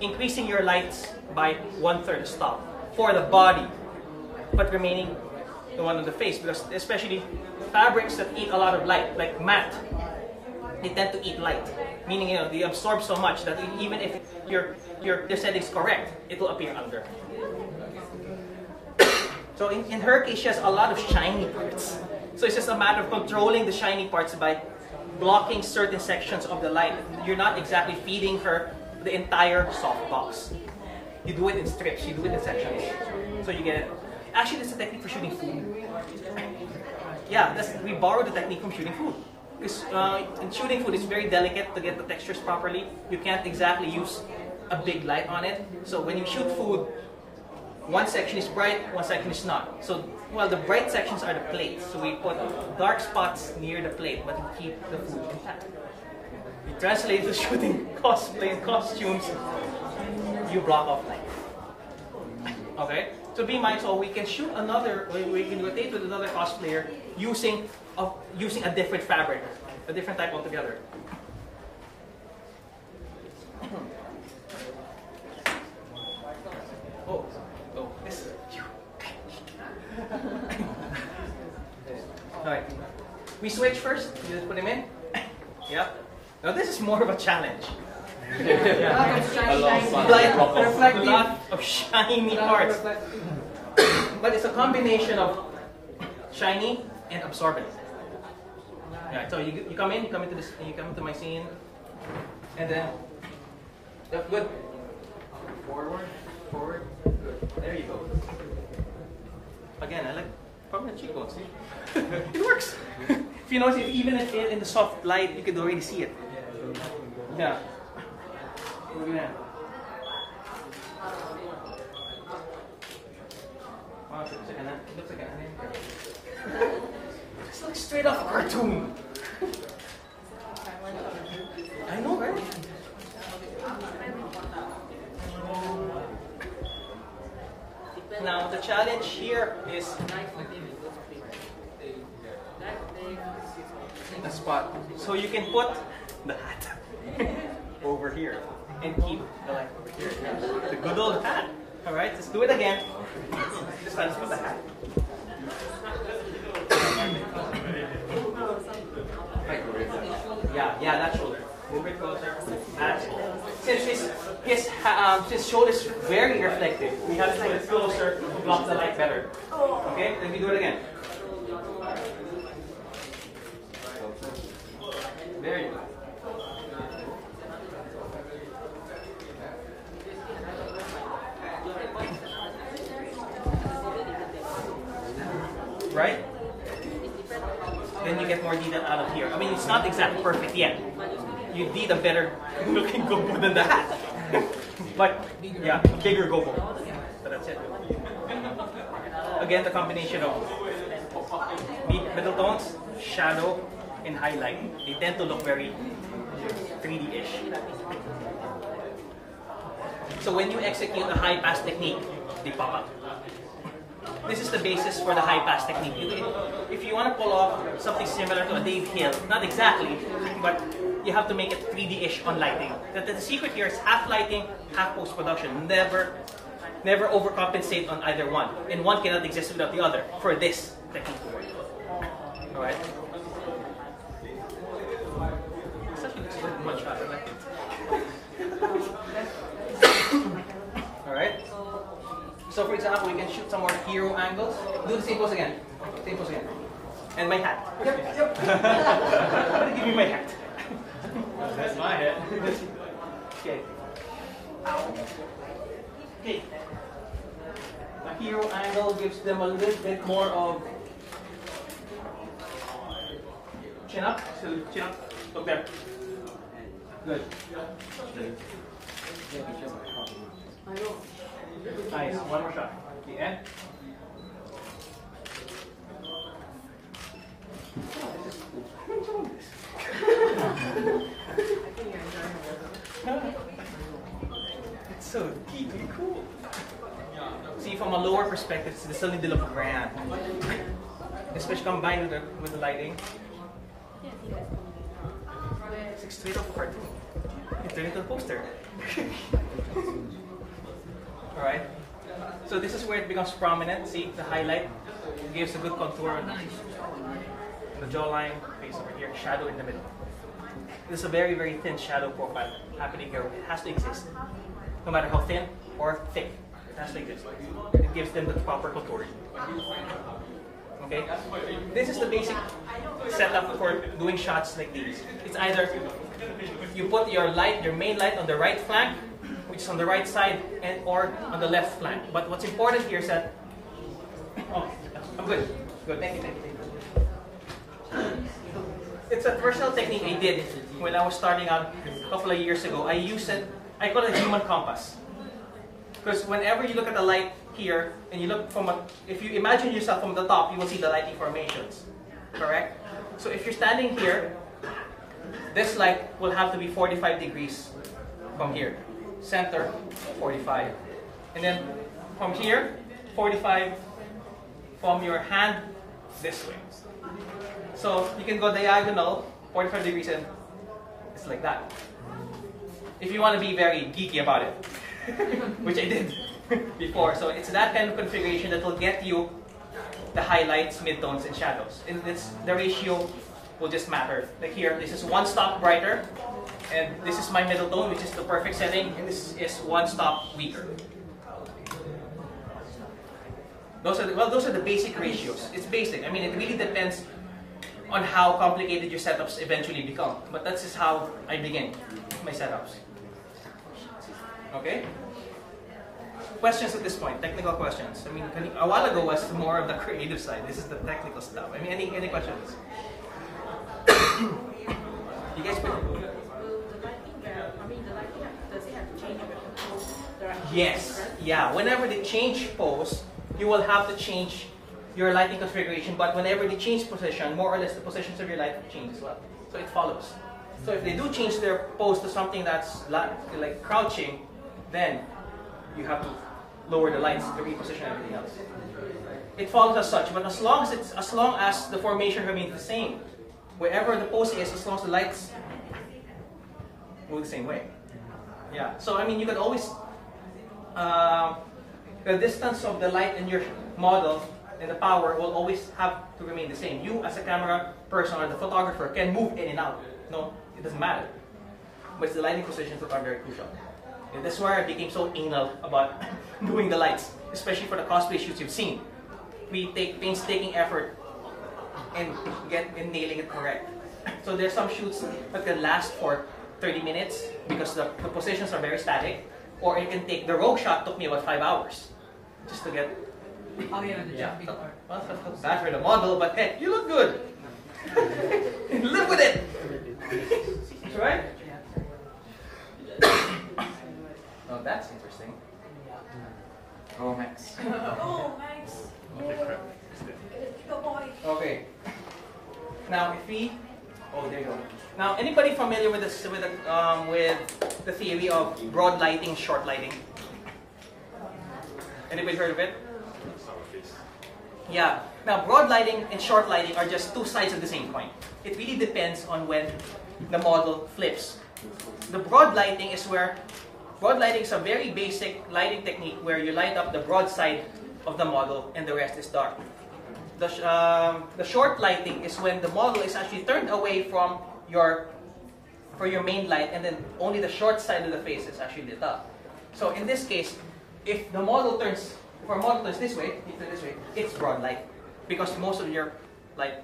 increasing your lights by one third stop for the body, but remaining the one on the face because especially fabrics that eat a lot of light, like matte, they tend to eat light. Meaning, you know, they absorb so much that even if your your the setting is correct, it will appear under. <coughs> so in, in her case, she has a lot of shiny parts. So it's just a matter of controlling the shiny parts by blocking certain sections of the light. You're not exactly feeding her the entire soft box. You do it in strips, you do it in sections. So you get it. Actually, that's a technique for shooting food. <laughs> Yeah, we borrowed the technique from shooting food. Because uh, in shooting food, it's very delicate to get the textures properly. You can't exactly use a big light on it. So when you shoot food, one section is bright, one section is not. So, well, the bright sections are the plates. So we put dark spots near the plate, but we keep the food intact. We translate to shooting <laughs> cosplay costumes. You block off light. Okay? So be mindful, we can shoot another, we can rotate with another cosplayer using a, using a different fabric, a different type altogether. <coughs> oh, oh, this. <laughs> Alright. We switch first. You just put him in. <coughs> yeah. Now this is more of a challenge. Yeah. a lot of fun. Like, a lot of shiny parts. but it's a combination of shiny and absorbent. Yeah, so you, you come in, you come into this, you come into my scene, and then, yep, good. Forward, forward, good. There you go. Again, I like prominent cheekbones. See? <laughs> it works. <laughs> if you notice, even if in the soft light, you can already see it. Yeah. Yeah. Wow, looks like an, looks like an anime. This looks straight off a cartoon. I know, right? Now the challenge here is the spot. So you can put the hat <laughs> over here and keep the light over here. The good old hat. Alright, let's do it again. This time, let's put the hat. Yeah, yeah, that shoulder. Move it closer. That's it. Since his, his, um, his shoulder is very reflective, we have to put it closer to block the light better. Okay, let me do it again. There you Right? Then you get more detail out of here. I mean, it's not exactly perfect yet. You need a better <laughs> looking gobo than that. <laughs> but, yeah, a bigger gobo. So that's it. Again, the combination of mid- middle tones, shadow, and highlight. They tend to look very 3D-ish. So when you execute a high pass technique, they pop up. This is the basis for the high pass technique. If you want to pull off something similar to a Dave Hill, not exactly, but you have to make it 3D-ish on lighting. The, the secret here is half lighting, half post-production. Never, never overcompensate on either one. And one cannot exist without the other for this technique to work. Alright? This actually looks can shoot some more hero angles. Do the same pose again. Same pose again. And my hat. Yep, yep. <laughs> I'm gonna Give me my hat. That's my hat. Okay. Okay. A hero angle gives them a little bit more of chin up. So chin up. Look there. Good. Nice. One more shot. And It's so and cool. See, from a lower perspective, it's still need to look grand. Especially combined with the, with the lighting. It's like straight off a cartoon. You turn it into a poster. <laughs> Alright. So this is where it becomes prominent. See, the highlight it gives a good contour on the jawline, face over here, shadow in the middle. This is a very, very thin shadow profile happening here. It has to exist. No matter how thin or thick, it has to exist. It gives them the proper contour. Okay? This is the basic setup for doing shots like these. It's either you put your light, your main light on the right flank, which is on the right side, and or on the left flank. But what's important here is that oh, I'm good. Good. Thank you. Thank you. Thank you. It's a personal technique I did when I was starting out a couple of years ago. I use it. I call it a human compass. Because whenever you look at the light here, and you look from a, if you imagine yourself from the top, you will see the lighting formations. Correct? So if you're standing here, this light will have to be 45 degrees from here. Center, 45. And then from here, 45 from your hand this way. So you can go diagonal, 45 degrees, and it's like that. If you want to be very geeky about it, <laughs> which I did <laughs> before. So it's that kind of configuration that will get you the highlights, midtones, and shadows. And it's, the ratio will just matter. Like here, this is one stop brighter, and this is my middle tone, which is the perfect setting, and this is one stop weaker. Those are the, well, those are the basic ratios. It's basic. I mean, it really depends on how complicated your setups eventually become. But that's just how I begin my setups. Okay? Questions at this point? Technical questions. I mean, a while ago was more of the creative side. This is the technical stuff. I mean, any any questions? <coughs> you guys? Yes. Yeah. Whenever they change pose, you will have to change your lighting configuration, but whenever they change position, more or less the positions of your light change as well. So it follows. So if they do change their pose to something that's like, like crouching, then you have to lower the lights to reposition everything else. It follows as such, but as long as it's as long as the formation remains the same, wherever the pose is, as long as the lights move the same way. Yeah. So I mean, you can always uh, the distance of the light in your model and the power will always have to remain the same. You, as a camera person or the photographer, can move in and out. No, it doesn't matter. But the lighting positions that are very crucial. And that's why I became so anal about <coughs> doing the lights, especially for the cosplay shoots you've seen. We take painstaking effort and get in nailing it correct. <coughs> So there's some shoots that can last for 30 minutes because the, the positions are very static, or it can take the rogue shot took me about five hours just to get Oh yeah, the yeah. jumping part. Well, that's bad for the model, but hey, you look good. <laughs> Live with it. That's right. <coughs> oh, that's interesting. Oh, Max. <laughs> Oh, Max. Okay. Now, if we, oh, there you go. Now, anybody familiar with this with the um, with the theory of broad lighting, short lighting? Anybody heard of it? Yeah. Now, broad lighting and short lighting are just two sides of the same coin. It really depends on when the model flips. The broad lighting is where broad lighting is a very basic lighting technique where you light up the broad side of the model and the rest is dark. The, um, the short lighting is when the model is actually turned away from your for your main light and then only the short side of the face is actually lit up. So in this case, if the model turns if our model turns this way, this way, it's broad light. Because most of your light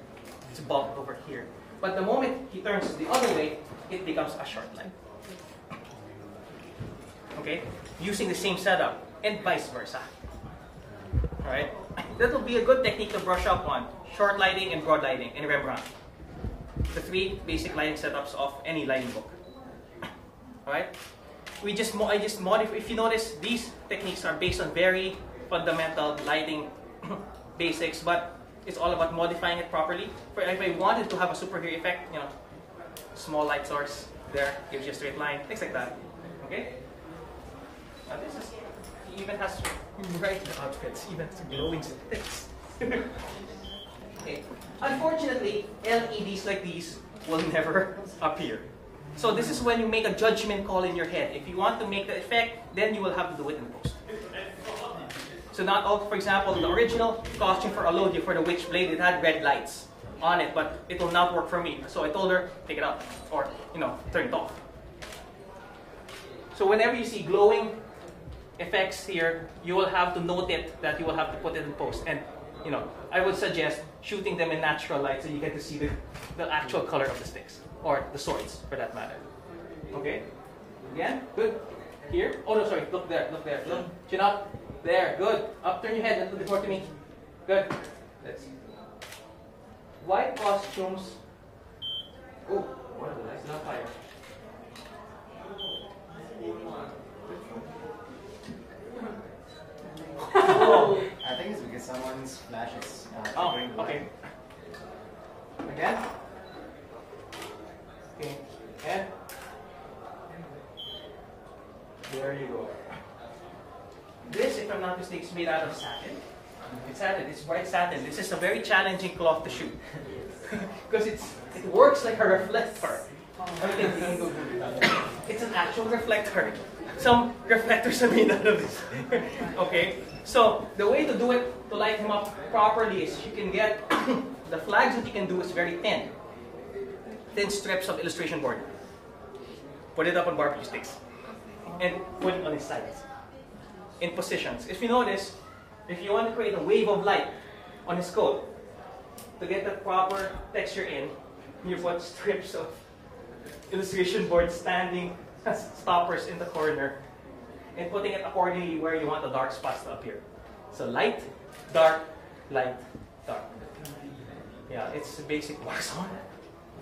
is bulked over here. But the moment he turns the other way, it becomes a short light. Okay? Using the same setup, and vice versa. Alright? That will be a good technique to brush up on. Short lighting and broad lighting in Rembrandt. The three basic lighting setups of any lighting book. Alright? We just I just modify if you notice these techniques are based on very fundamental lighting <coughs> basics, but it's all about modifying it properly. For if I wanted to have a superhero effect, you know, small light source there gives you a straight line, things like that. Okay? Now this is he even has bright outfits, even glowing sticks. okay. Unfortunately, LEDs like these will never <laughs> appear. So this is when you make a judgment call in your head. If you want to make the effect, then you will have to do it in post. So not all, for example, the original costume for Alodia for the Witchblade, it had red lights on it, but it will not work for me. So I told her, take it out, or, you know, turn it off. So whenever you see glowing effects here, you will have to note it that you will have to put it in post. And, you know, I would suggest shooting them in natural light so you get to see the, the actual color of the sticks, or the swords, for that matter. Okay? Again, good. Here. Oh no, sorry. Look there. Look there. Look. Mm-hmm. Chin up. There. Good. Up. Turn your head. And look before to me. Good. Let's. White costumes. Oh, what the lights? Not fire. Oh, I think it's because someone's flash is uh, Oh, triggering okay. Again. Okay. And there you go. This, if I'm not mistaken, is made out of satin. It's satin. It's white satin. This is a very challenging cloth to shoot because <laughs> it's it works like a reflector. <laughs> Okay, it's an actual reflector. Some reflectors are made out of this. okay, so the way to do it to light him up properly is you can get <coughs> the flags that you can do is very thin, thin strips of illustration board. Put it up on barbecue sticks and put it on its sides in positions. If you notice, if you want to create a wave of light on his coat, to get the proper texture in, you put <laughs> strips of illustration board standing <laughs> stoppers in the corner and putting it accordingly where you want the dark spots to appear. So light, dark, light, dark. Yeah, it's basic wax on,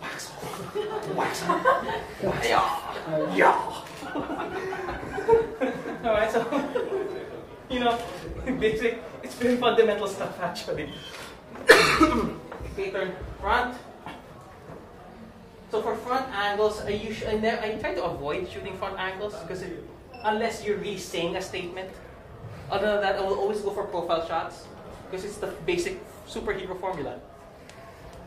wax on, <laughs> wax on, wax on. Yeah. <laughs> Alright, so you know, basic, it's very fundamental stuff actually. <coughs> okay, turn front. So for front angles, I usually I, never, I try to avoid shooting front angles because it, unless you're really saying a statement. Other than that, I will always go for profile shots because it's the basic superhero formula.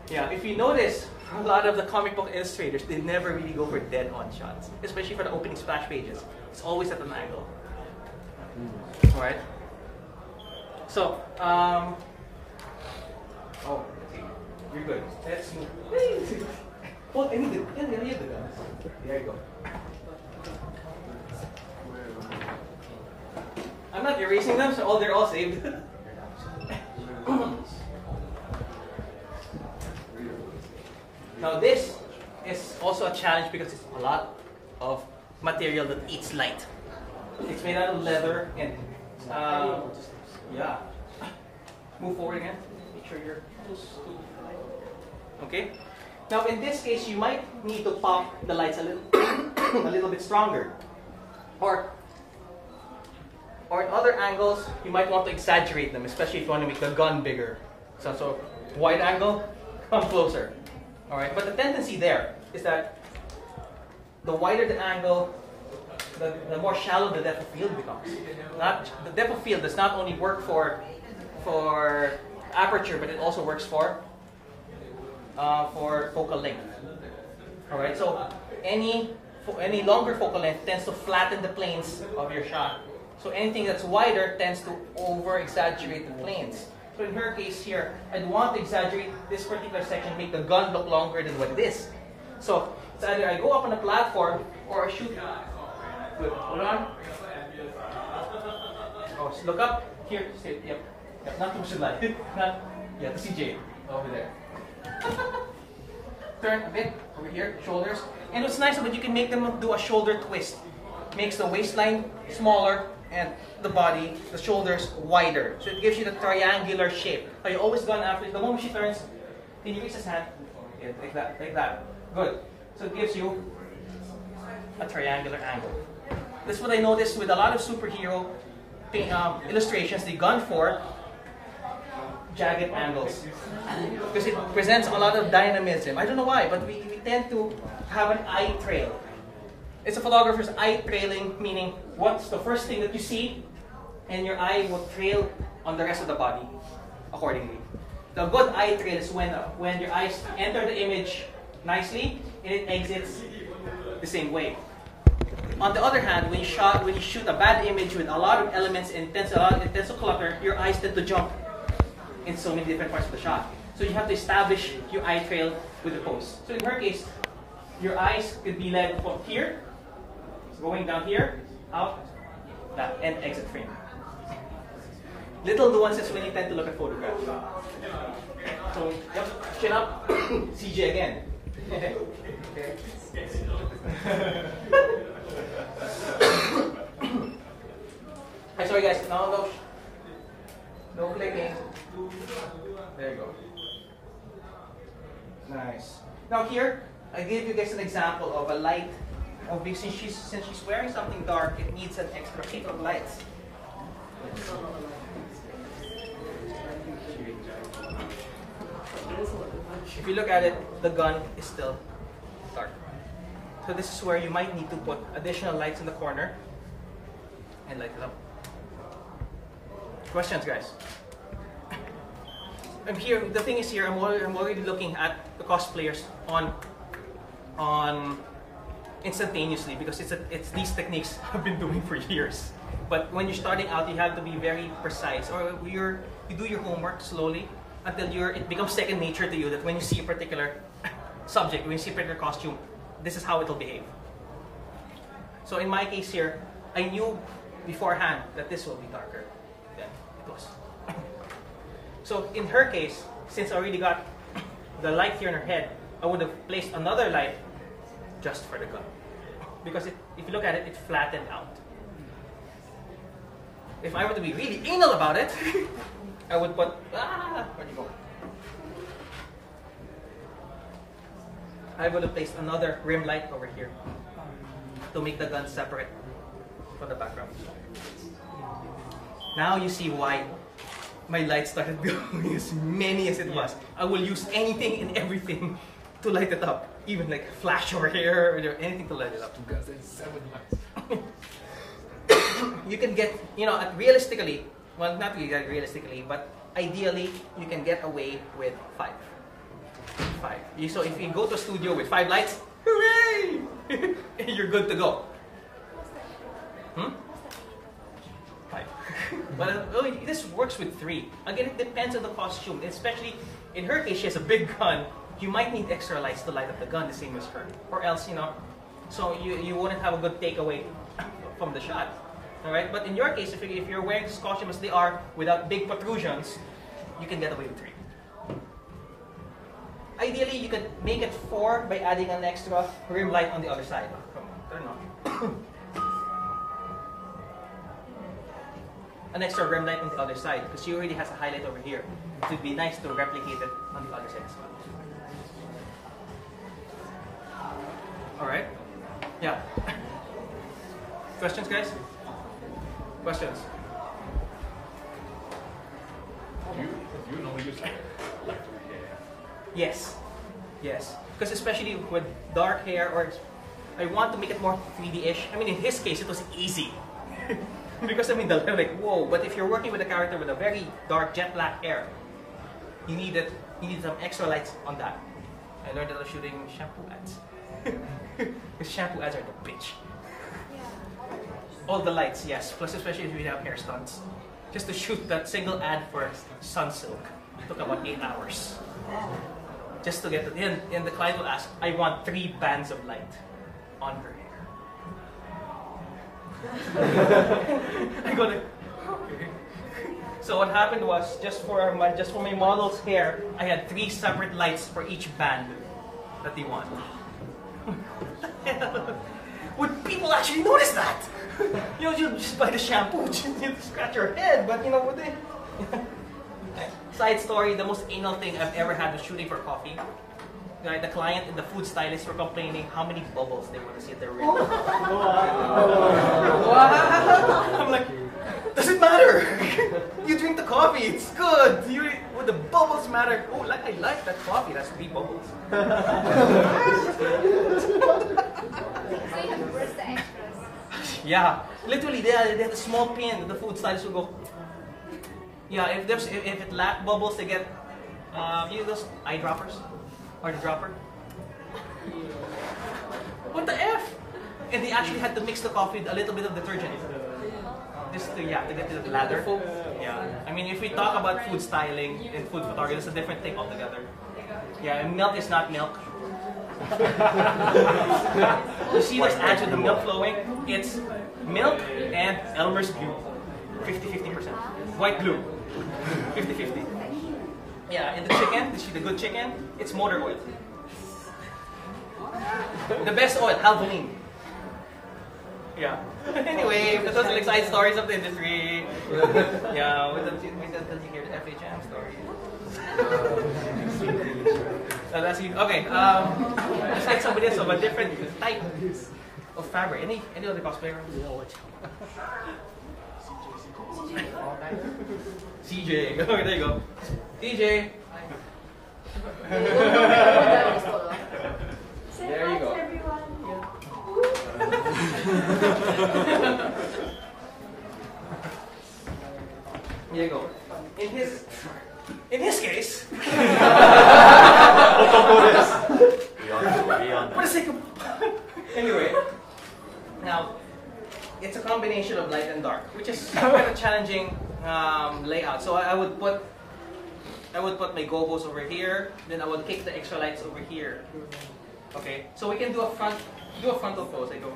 Yeah, if you notice, a lot of the comic book illustrators, they never really go for dead-on shots, especially for the opening splash pages. It's always at an angle. Alright? So, um, oh, you're good. Let's move. <laughs> Well, the, yeah, yeah, yeah, guns. There you go. I'm not erasing them, so all they're all saved. <laughs> now this is also a challenge because it's a lot of material that eats light. It's made out of leather and uh, yeah. Move forward again. Make sure you're. Okay. Now in this case, you might need to pop the lights a little, <coughs> a little bit stronger, or or in other angles, you might want to exaggerate them, especially if you want to make the gun bigger. So, so wide angle, <laughs> come closer. All right. But the tendency there is that the wider the angle, the, the more shallow the depth of field becomes. Not the depth of field does not only work for for aperture, but it also works for uh, for focal length. All right, so any any longer focal length tends to flatten the planes of your shot. So anything that's wider tends to over exaggerate the planes. So in her case here, I'd want to exaggerate this particular section, make the gun look longer than what it is. So it's either I go up on a platform or I shoot. Good. Hold on. Oh, look up here, sit, yep. yep. Not too much light. <laughs> Not, yeah, see Jade over there. Turn a bit over here, shoulders. And what's nice about you can make them do a shoulder twist. Makes the waistline smaller and the body, the shoulders wider. So it gives you the triangular shape. Are you always gone after the moment she turns, can you reach his hand? Yeah, like that, like that. Good. So it gives you a triangular angle. This is what I noticed with a lot of superhero um, illustrations. They gone for jagged angles because it presents a lot of dynamism. I don't know why, but we, we tend to have an eye trail. It's a photographer's eye trailing, meaning what's the first thing that you see, and your eye will trail on the rest of the body accordingly. The good eye trail is when, uh, when your eyes enter the image nicely and it exits the same way. On the other hand, when you, shot, when you shoot a bad image with a lot of elements and intense, a lot of intense clutter, your eyes tend to jump in so many different parts of the shot. So you have to establish your eye trail with the pose. So in her case, your eyes could be led from here, going down here, out, that, and exit frame. Little nuances when you tend to look at photographs. So, yep, chin up, <coughs> CJ again. <laughs> okay. <coughs> Hi, sorry guys, no, no, no clicking. There you go. Nice. Now here, I gave you guys an example of a light. Of since she's since she's wearing something dark, it needs an extra kick of lights. If you look at it, the gun is still dark. So this is where you might need to put additional lights in the corner and light it up. Questions, guys? I'm here. The thing is here. I'm already, I'm already looking at the cosplayers on on instantaneously because it's a, it's these techniques <laughs> I've been doing for years. But when you're starting out, you have to be very precise, or you're you do your homework slowly until you're it becomes second nature to you. That when you see a particular <laughs> subject, when you see a particular costume, this is how it'll behave. So in my case here, I knew beforehand that this will be darker was. <coughs> So in her case, since I already got the light here in her head, I would have placed another light just for the gun. Because it, if you look at it, it flattened out. If I were to be really anal about it, <laughs> I would put, ah, where'd you go? I would have placed another rim light over here to make the gun separate from the background. Now you see why my light started <laughs> going as many as it was. I will use anything and everything to light it up. Even like flash over here or anything to light it up. seven lights. <coughs> you can get, you know, realistically, well, not really realistically, but ideally, you can get away with five. Five. So if you go to a studio with five lights, <laughs> hooray! <laughs> You're good to go. Hmm? Five. <laughs> but uh, this works with three. Again, it depends on the costume. Especially in her case, she has a big gun. You might need extra lights to light up the gun, the same as her. Or else, you know, so you, you wouldn't have a good takeaway from the shot. Alright? But in your case, if, you, if you're wearing this costume as they are without big protrusions, you can get away with three. Ideally, you could make it four by adding an extra rim light on the other side. Come on, turn on. <coughs> an extra rim light on the other side because she already has a highlight over here. It would be nice to replicate it on the other side as well. Alright? Yeah. <laughs> Questions, guys? Questions? You, you normally use like, like hair. Yes. Yes. Because especially with dark hair or I want to make it more 3D-ish. I mean, in his case, it was easy. <laughs> because I mean, the like, whoa. But if you're working with a character with a very dark jet black hair, you need it. You need some extra lights on that. I learned that of shooting shampoo ads. <laughs> Because shampoo ads are the bitch. All the lights, yes. Plus, especially if you have hair stunts. Just to shoot that single ad for Sunsilk took about eight hours. Just to get it in, and the client will ask, I want three bands of light on her. <laughs> I go like, okay. So what happened was just for my just for my model's hair, I had three separate lights for each band that they want. <laughs> Would people actually notice that? <laughs> you know, you just buy the shampoo, you scratch your head, but you know, would they? Side story, the most anal thing I've ever had was shooting for coffee. Right, the client and the food stylist were complaining how many bubbles they want to see at their <laughs> rim. <laughs> I'm like, does it matter? <laughs> you drink the coffee, it's good. You, would the bubbles matter? Oh, like I like that coffee. That's three bubbles. So you have to press the extras. Yeah, literally, they had, they had a small pin. The food stylist would go. Yeah, if there's if, if it lack bubbles, they get uh, you know those eyedroppers or the dropper. What the f? And they actually had to mix the coffee with a little bit of detergent. Just to, yeah, to get to the lather. Yeah, I mean, if we talk about food styling and food photography, it's a different thing altogether. Yeah, and milk is not milk. you see this ads with the milk flowing? It's milk and Elmer's glue. 50-50%. White glue. 50-50. Yeah, and the chicken, the good chicken? It's motor oil. The best oil, Havoline. Yeah. <laughs> anyway, that was like side stories of the industry. <laughs> yeah, don't, we don't tell you here the FHM story. <laughs> so that's you. Okay, um, let's get somebody else of a different type of fabric. Any any other cosplayer? CJ. Okay, there you go. DJ. there you go. Here you go. In his in his case, <laughs> for the sake of <laughs> anyway, now it's a combination of light and dark, which is <laughs> quite a challenging um, layout. So I, I would put I would put my gobos over here, then I would kick the extra lights over here. Okay, so we can do a front do a frontal pose. I go.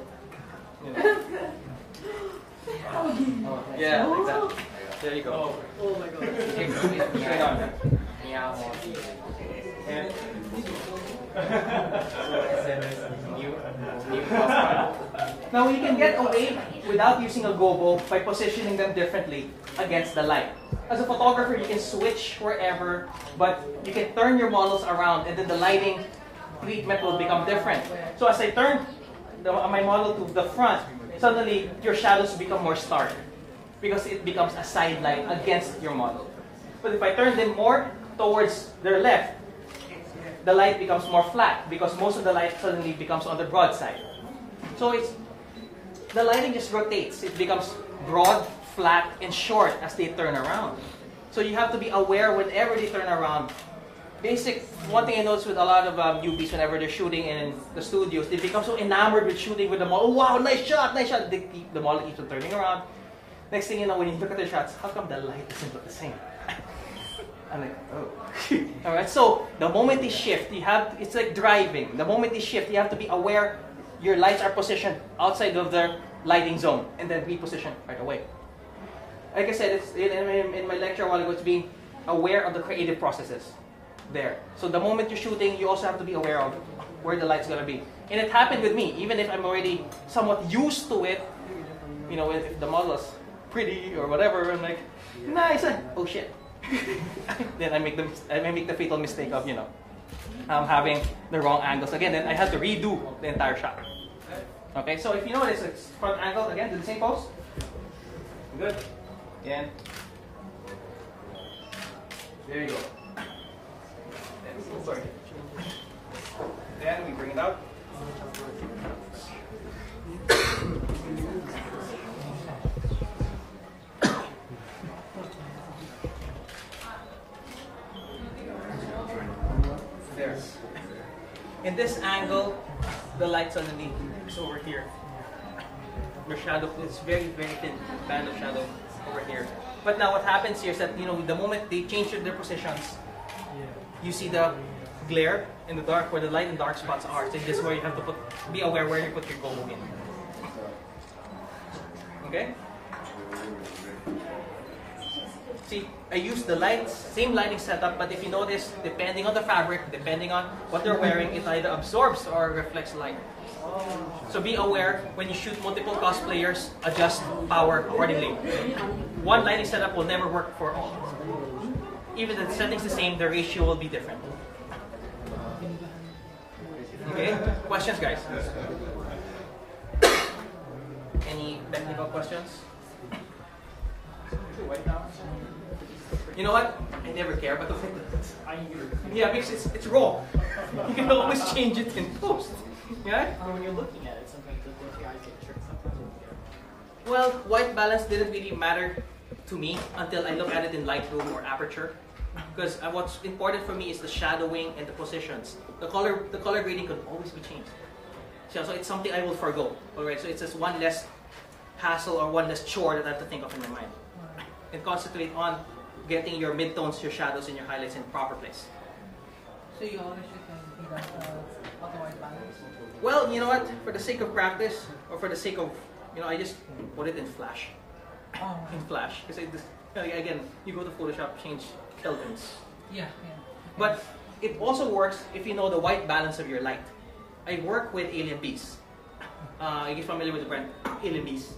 You know. Yeah, like that. There you go. Oh, oh my god. <laughs> Okay, straight on. And now you can get away without using a gobo by positioning them differently against the light. As a photographer, you can switch wherever, but you can turn your models around and then the lighting treatment will become different. So as I turn the, my model to the front, suddenly your shadows become more stark because it becomes a side light against your model. But if I turn them more towards their left, the light becomes more flat because most of the light suddenly becomes on the broad side. So it's the lighting just rotates. It becomes broad, flat, and short as they turn around. So you have to be aware whenever they turn around. Basic one thing I notice with a lot of um, newbies whenever they're shooting in the studios, they become so enamored with shooting with the model. Oh, wow, nice shot, nice shot. They keep, the model keeps on turning around. Next thing you know, when you look at the shots, how come the light doesn't look the same? I'm like, oh. <laughs> All right. So the moment they shift, you have it's like driving. The moment they shift, you have to be aware your lights are positioned outside of the lighting zone, and then reposition right away. Like I said, it's in, in, in my lecture a while ago. It's being aware of the creative processes there. So the moment you're shooting, you also have to be aware of where the light's gonna be. And it happened with me, even if I'm already somewhat used to it. You know, if, if the model is pretty or whatever, I'm like, nice. Oh shit. <laughs> then I make the I make the fatal mistake of you know um, having the wrong angles again. Then I had to redo the entire shot. Okay, so if you notice it's front angle again, do the same pose. Good. Again. There you go. Then, oh, sorry. Then we bring it out. In this angle, the light's underneath. It's over here. Your shadow is very, very thin band of shadow over here. But now what happens here is that you know the moment they change their positions, you see the glare in the dark where the light and dark spots are. So this is where you have to put be aware where you put your goal in. Okay? See, I use the lights, same lighting setup, but if you notice, depending on the fabric, depending on what they're wearing, it either absorbs or reflects light. So be aware when you shoot multiple cosplayers, adjust power accordingly. One lighting setup will never work for all. Even if the setting's the same, the ratio will be different. Okay? Questions, guys? Any technical questions? You know what? I never care about the Yeah, because it's, it's raw. You can always change it in post. Yeah? Or when you're looking at it, sometimes the eyes get tricked. Well, white balance didn't really matter to me until I look at it in Lightroom or Aperture. Because uh, what's important for me is the shadowing and the positions. The color, the color grading could always be changed. So, so it's something I will forego. Alright, so it's just one less hassle or one less chore that I have to think of in my mind. And concentrate on getting your midtones, your shadows, and your highlights in proper place. So you always that uh, auto white balance. Well, you know what? For the sake of practice, or for the sake of, you know, I just put it in Flash. Oh, In Flash, because again, you go to Photoshop, change kelvins. yeah, yeah. But it also works if you know the white balance of your light. I work with Alien Bees. Uh, are you familiar with the brand Alien Bees?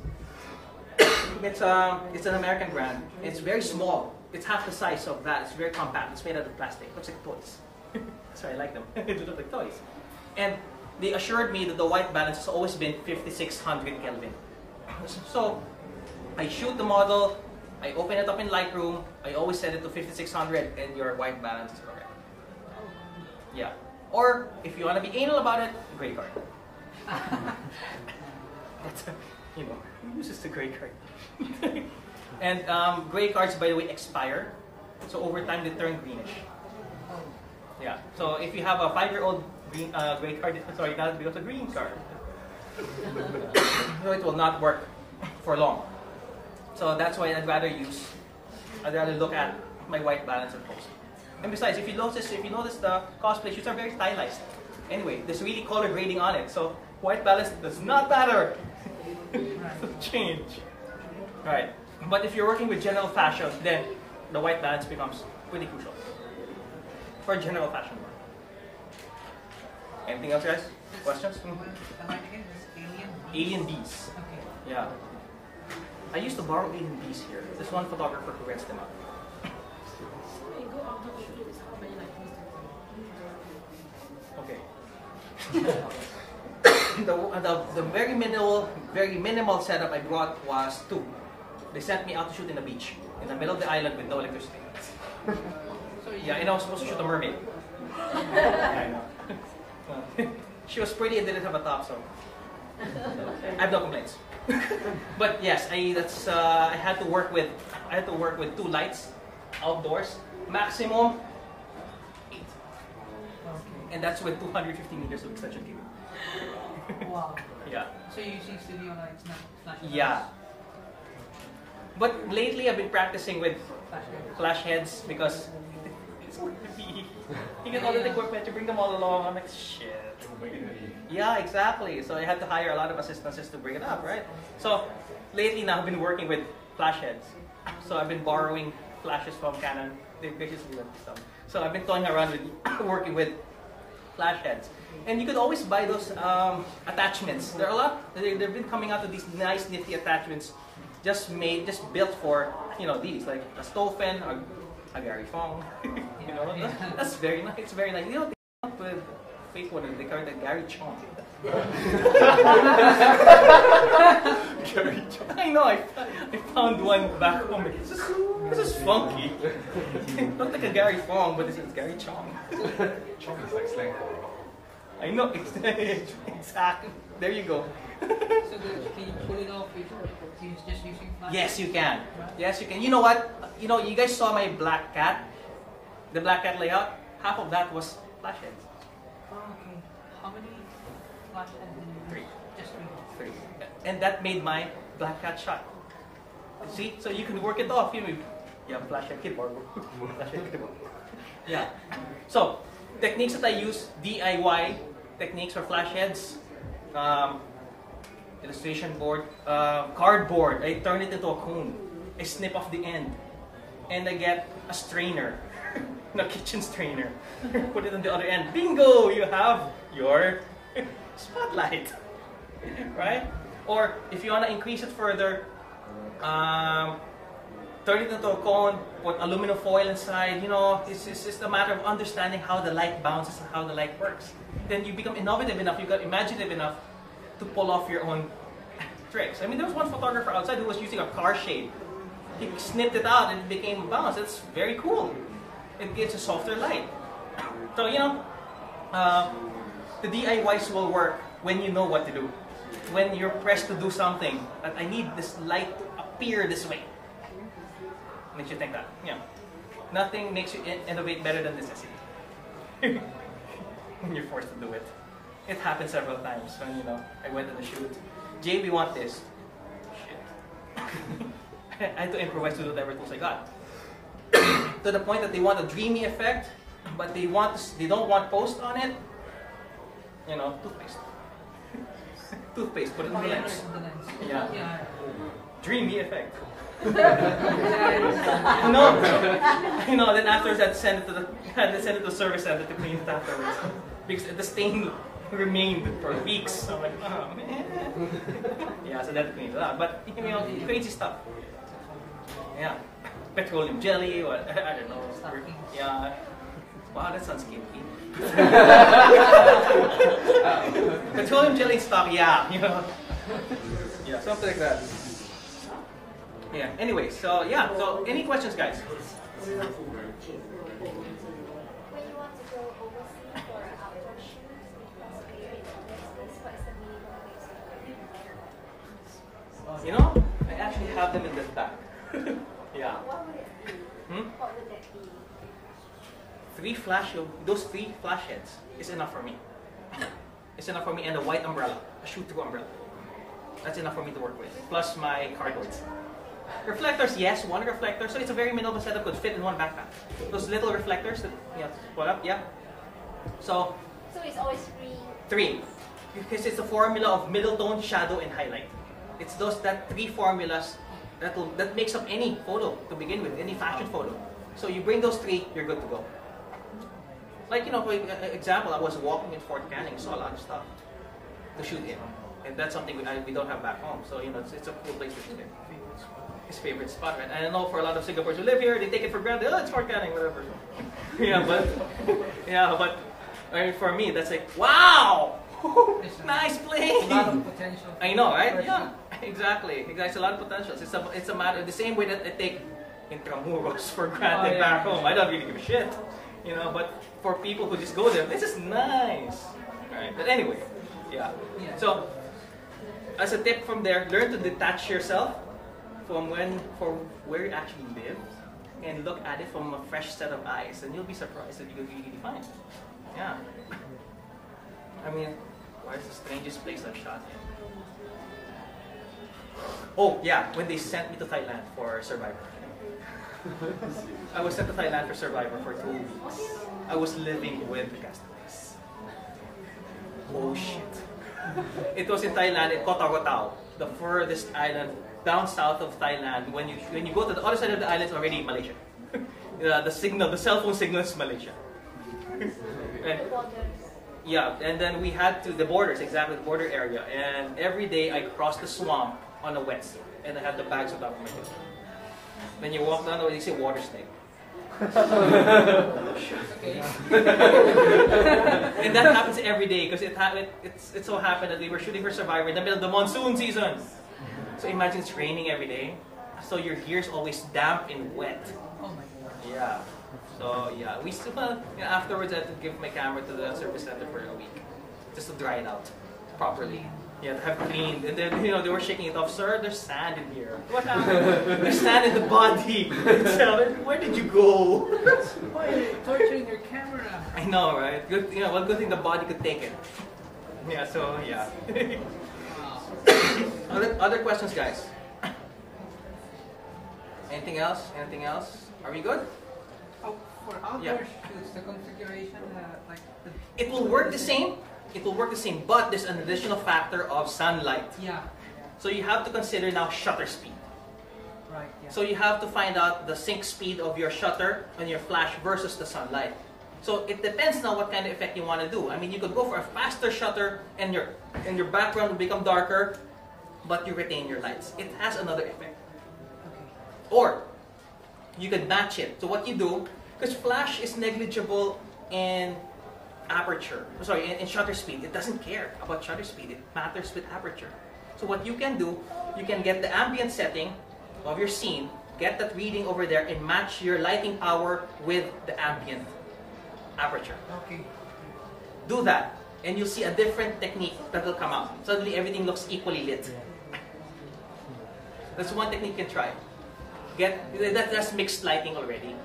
<coughs> it's um, it's an American brand. It's very small. It's half the size of that. It's very compact. It's made out of plastic. looks like toys. <laughs> That's why I like them. <laughs> they look like toys. And they assured me that the white balance has always been 5600 Kelvin. <coughs> So I shoot the model, I open it up in Lightroom, I always set it to 5600 and your white balance is correct. Yeah. Or if you want to be anal about it, gray card. <laughs> That's, you know, uses the gray card? <laughs> and um, gray cards, by the way, expire. So over time, they turn greenish. Yeah. So if you have a five-year-old green, uh, gray card, <laughs> sorry, that becomes a green card. <coughs> so it will not work for long. So that's why I'd rather use, I'd rather look at my white balance and post. And besides, if you notice, if you notice the cosplay shoots are very stylized. Anyway, there's really color grading on it, so white balance does not matter. <laughs> Change. Right. But if you're working with general fashion, then the white balance becomes pretty crucial for general fashion. Work. Anything else, guys? Questions? Am I alien? Alien bees. Okay. Yeah. I used to borrow alien bees here. This one photographer who rents them out. Okay. <laughs> the, the, the very minimal, very minimal setup I brought was two. They sent me out to shoot in the beach, in the middle of the island with no electricity. <laughs> Yeah, and I was supposed to shoot a mermaid. <laughs> <laughs> She was pretty and didn't have a top, so I have no complaints. but yes, I that's uh, I had to work with I had to work with two lights outdoors, maximum eight, Okay. and that's with 250 meters of extension cable. Wow. Yeah. So you're using studio lights, flash? Yeah. But lately I've been practicing with Flash flash heads because it's going to be <laughs> you get all the equipment, you bring them all along. I'm like shit. Yeah, exactly. So I had to hire a lot of assistants to bring it up, right? So lately now I've been working with flash heads. So I've been borrowing flashes from Canon. They graciously lent me some. So I've been toying around with <coughs> working with flash heads. And you could always buy those um, attachments. There are a lot. They, they've been coming out with these nice nifty attachments, just made, just built for you know these like a Stofen or a Gary Fong. <laughs> you know, Yeah. that's, <laughs> that's very nice. It's very nice. You know, they come up with fake one. They call it a Gary Chong. Gary <laughs> Chong. I know. I, I found one back home. This is, this is funky. Not like a Gary Fong, but this is Gary Chong. Chong is like slang for I know. <laughs> exactly. There you go. So the, can you pull it off with just using flash? Yes, you can. Yes, you can. You know what? You know, you guys saw my black cat. The black cat layout. Half of that was flash heads. Oh, okay. How many flash heads? Three. Just three. Three. And that made my black cat shot. See? So you can work it off. You yeah, flash head keyboard. <laughs> flash head keyboard. <laughs> Yeah. So techniques that I use DIY techniques for flash heads. Um, illustration board, uh, cardboard. I turn it into a cone. I snip off the end. and I get a strainer, <laughs> a kitchen strainer. <laughs> Put it on the other end. Bingo! You have your <laughs> spotlight, right? Or if you want to increase it further, um, turn it into a cone, put aluminum foil inside. You know, it's, it's just a matter of understanding how the light bounces and how the light works. Then you become innovative enough, you got imaginative enough to pull off your own tricks. I mean, there was one photographer outside who was using a car shade. He snipped it out and it became a bounce. It's very cool. It gives a softer light. <coughs> So, you know, uh, the DIYs will work when you know what to do. When you're pressed to do something, I need this light to appear this way. Makes you think that. Yeah. Nothing makes you in- innovate better than necessity. <laughs> when you're forced to do it. It happened several times when, you know, I went on a shoot. Jay, we want this. Shit. <laughs> I had to improvise with whatever tools I got. <coughs> to the point that they want a dreamy effect, but they want they don't want post on it. You know, toothpaste. <laughs> toothpaste, put it on oh, the lens. Yeah. Yeah. Dreamy effect. <laughs> no, <laughs> you know. Then afterwards, I'd send it to the I'd send it to the service center to clean it afterwards because the stain remained for weeks. So I'm like, oh man. <laughs> yeah, so that cleaned it out. But you know, crazy stuff. Yeah, petroleum jelly or I don't know. Yeah. Wow, that sounds kinky. petroleum jelly stuff. yeah, you know. Yeah, something like that. Yeah. Anyway, so yeah. So any questions, guys? When you want to go overseas for outdoor shoot, because maybe the next place, what is the minimum expense? You know, I actually have them in this bag. <laughs> yeah. What would it be? Hmm? What would that be? Three flash, those three flash heads is enough for me. <coughs> It's enough for me, and a white umbrella, a shoot-through umbrella. That's enough for me to work with. Plus my cardboards. Reflectors, yes, one reflector. So it's a very minimal setup, could fit in one backpack. Those little reflectors that, yeah, put up, yeah. So So it's always three. Three, because it's a formula of middle tone, shadow, and highlight. It's those that three formulas that that makes up any photo to begin with, any fashion photo. So you bring those three, you're good to go. Like you know, for example, I was walking in Fort Canning, saw a lot of stuff to shoot in, and that's something we, I, we don't have back home. So you know, it's, it's a cool place to shoot in. His favorite spot, right? And I know for a lot of Singaporeans who live here, they take it for granted. Oh, it's Fort Canning, whatever. <laughs> yeah, but <laughs> yeah, but I mean, for me, that's like, wow, <laughs> nice place. A lot of potential. I know, right? Yeah, exactly. Exactly. It's a lot of potentials. It's a, it's a matter, the same way that I take Intramuros for oh, granted Oh, yeah. back home. I don't really give a shit, you know. But for people who just go there, this is nice. Right. But anyway, yeah. Yeah. So, as a tip from there, learn to detach yourself from when, from where you actually live, and look at it from a fresh set of eyes, and you'll be surprised that you can really find. it. Yeah. <laughs> I mean, where's the strangest place I've shot in? Oh, yeah, when they sent me to Thailand for Survivor. <laughs> I was sent to Thailand for Survivor for two weeks. I was living with the castaways. Oh shit. <laughs> It was in Thailand, in Kota Kotao, the furthest island down south of Thailand. When you when you go to the other side of the island, it's already Malaysia. <laughs> Uh, the signal, the cell phone signal is Malaysia. <laughs> and, yeah, and then we had to the borders, exactly the border area. And every day I crossed the swamp on a wetsuit, and I had the bags of my head. Then you walk down the way, you see water snake. <laughs> and that happens every day because it, ha- it, it's, it so happened that we were shooting for Survivor in the middle of the monsoon season. So imagine it's raining every day. So your gear is always damp and wet. Oh my god. Yeah. So yeah, we still uh, you know, afterwards I had to give my camera to the service center for a week, just to dry it out properly. Yeah, to have cleaned. And then you know they were shaking it off. Sir, there's sand in here. What happened? <laughs> there's sand in the body. <laughs> Where did you go? <laughs> Why are you torturing your camera? I know, right? Good. You know, one good thing the body could take it. Yeah. So yeah. Other other questions, guys? Anything else? Anything else? Are we good? Oh, for outdoor Yeah. shoots, the configuration, uh, like the, It will work the same. It will work the same, but there's an additional factor of sunlight. yeah, So you have to consider now shutter speed. right. Right. Yeah. So you have to find out the sync speed of your shutter and your flash versus the sunlight. So it depends now what kind of effect you want to do. I mean, you could go for a faster shutter and your and your background will become darker, but you retain your lights. It has another effect. okay. Or you could match it. So what you do, because flash is negligible in aperture, sorry, in, in shutter speed. It doesn't care about shutter speed. It matters with aperture. So what you can do, you can get the ambient setting of your scene, get that reading over there, and match your lighting power with the ambient aperture. Okay. Do that, and you'll see a different technique that will come out. Suddenly everything looks equally lit. That's one technique you can try. Get that, that's mixed lighting already.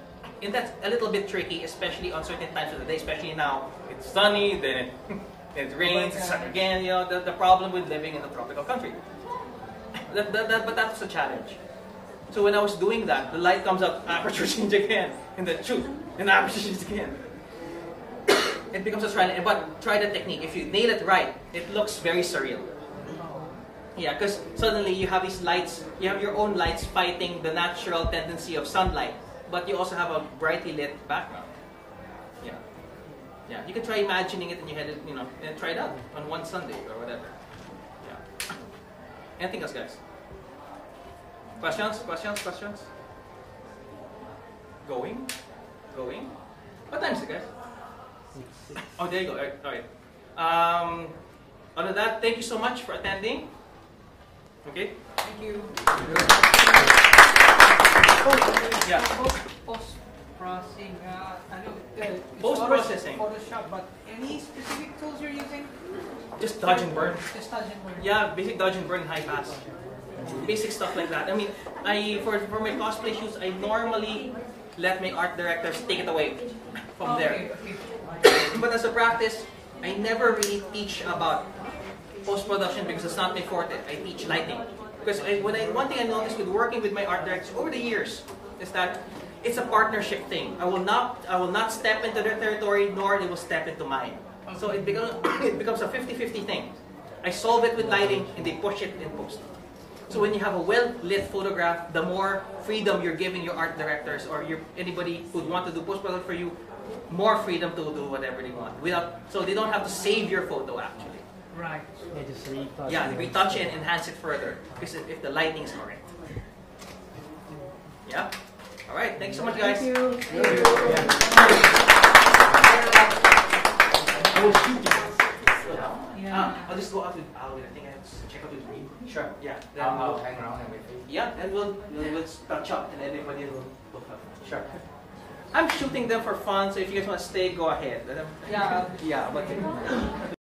And that's a little bit tricky, especially on certain times of the day, especially now. It's sunny, then it, <laughs> then it rains, it's sunny again, you know, the, the problem with living in a tropical country. That, that, that, but that's a challenge. So when I was doing that, the light comes up, <laughs> aperture change again, and then shoot, and aperture change again. It becomes a trial, but try the technique. If you nail it right, it looks very surreal. Yeah, because suddenly you have these lights, you have your own lights fighting the natural tendency of sunlight, but you also have a brightly lit background. Yeah. Yeah, you can try imagining it in your head, you know, and try it out on one Sunday or whatever. Yeah. Anything else, guys? Questions? Questions? Questions? Going? Going? What time is it, guys? Oh, there you go. All right. All right. Um, other than that, thank you so much for attending. Okay? Thank you. Yeah. Post processing. Uh, uh, Post-processing. Photoshop, but any specific tools you're using? Just dodge and burn. Just dodge and burn. Yeah, basic dodge and burn high pass. Basic stuff like that. I mean, I for for my cosplay shoots, I normally let my art directors take it away from there. Okay. But as a practice, I never really teach about post-production because it's not my forte. I teach lighting. Because I, when I, one thing I noticed with working with my art directors over the years is that it's a partnership thing. I will not, I will not step into their territory, nor they will step into mine. So it becomes, <coughs> it becomes a 50-50 thing. I solve it with lighting, and they push it in post. So when you have a well-lit photograph, the more freedom you're giving your art directors or your, anybody who'd want to do post-production for you, more freedom to do whatever they want. Without, so they don't have to save your photo actually. Right. Yeah, just retouch. Yeah, it. retouch it and enhance it further because if if the lighting is correct. Yeah. All right. Thanks so much, guys. Thank you. I was shooting. Yeah. Ah, I'll just go out with Alvin. I think I have to check out with Reed. Sure. Yeah. Then I'll, I'll hang around and wait for you. yeah, and we'll, we'll we'll touch up and everybody will, will have. Sure. I'm shooting them for fun, so if you guys want to stay, go ahead. Yeah. Yeah, but <laughs>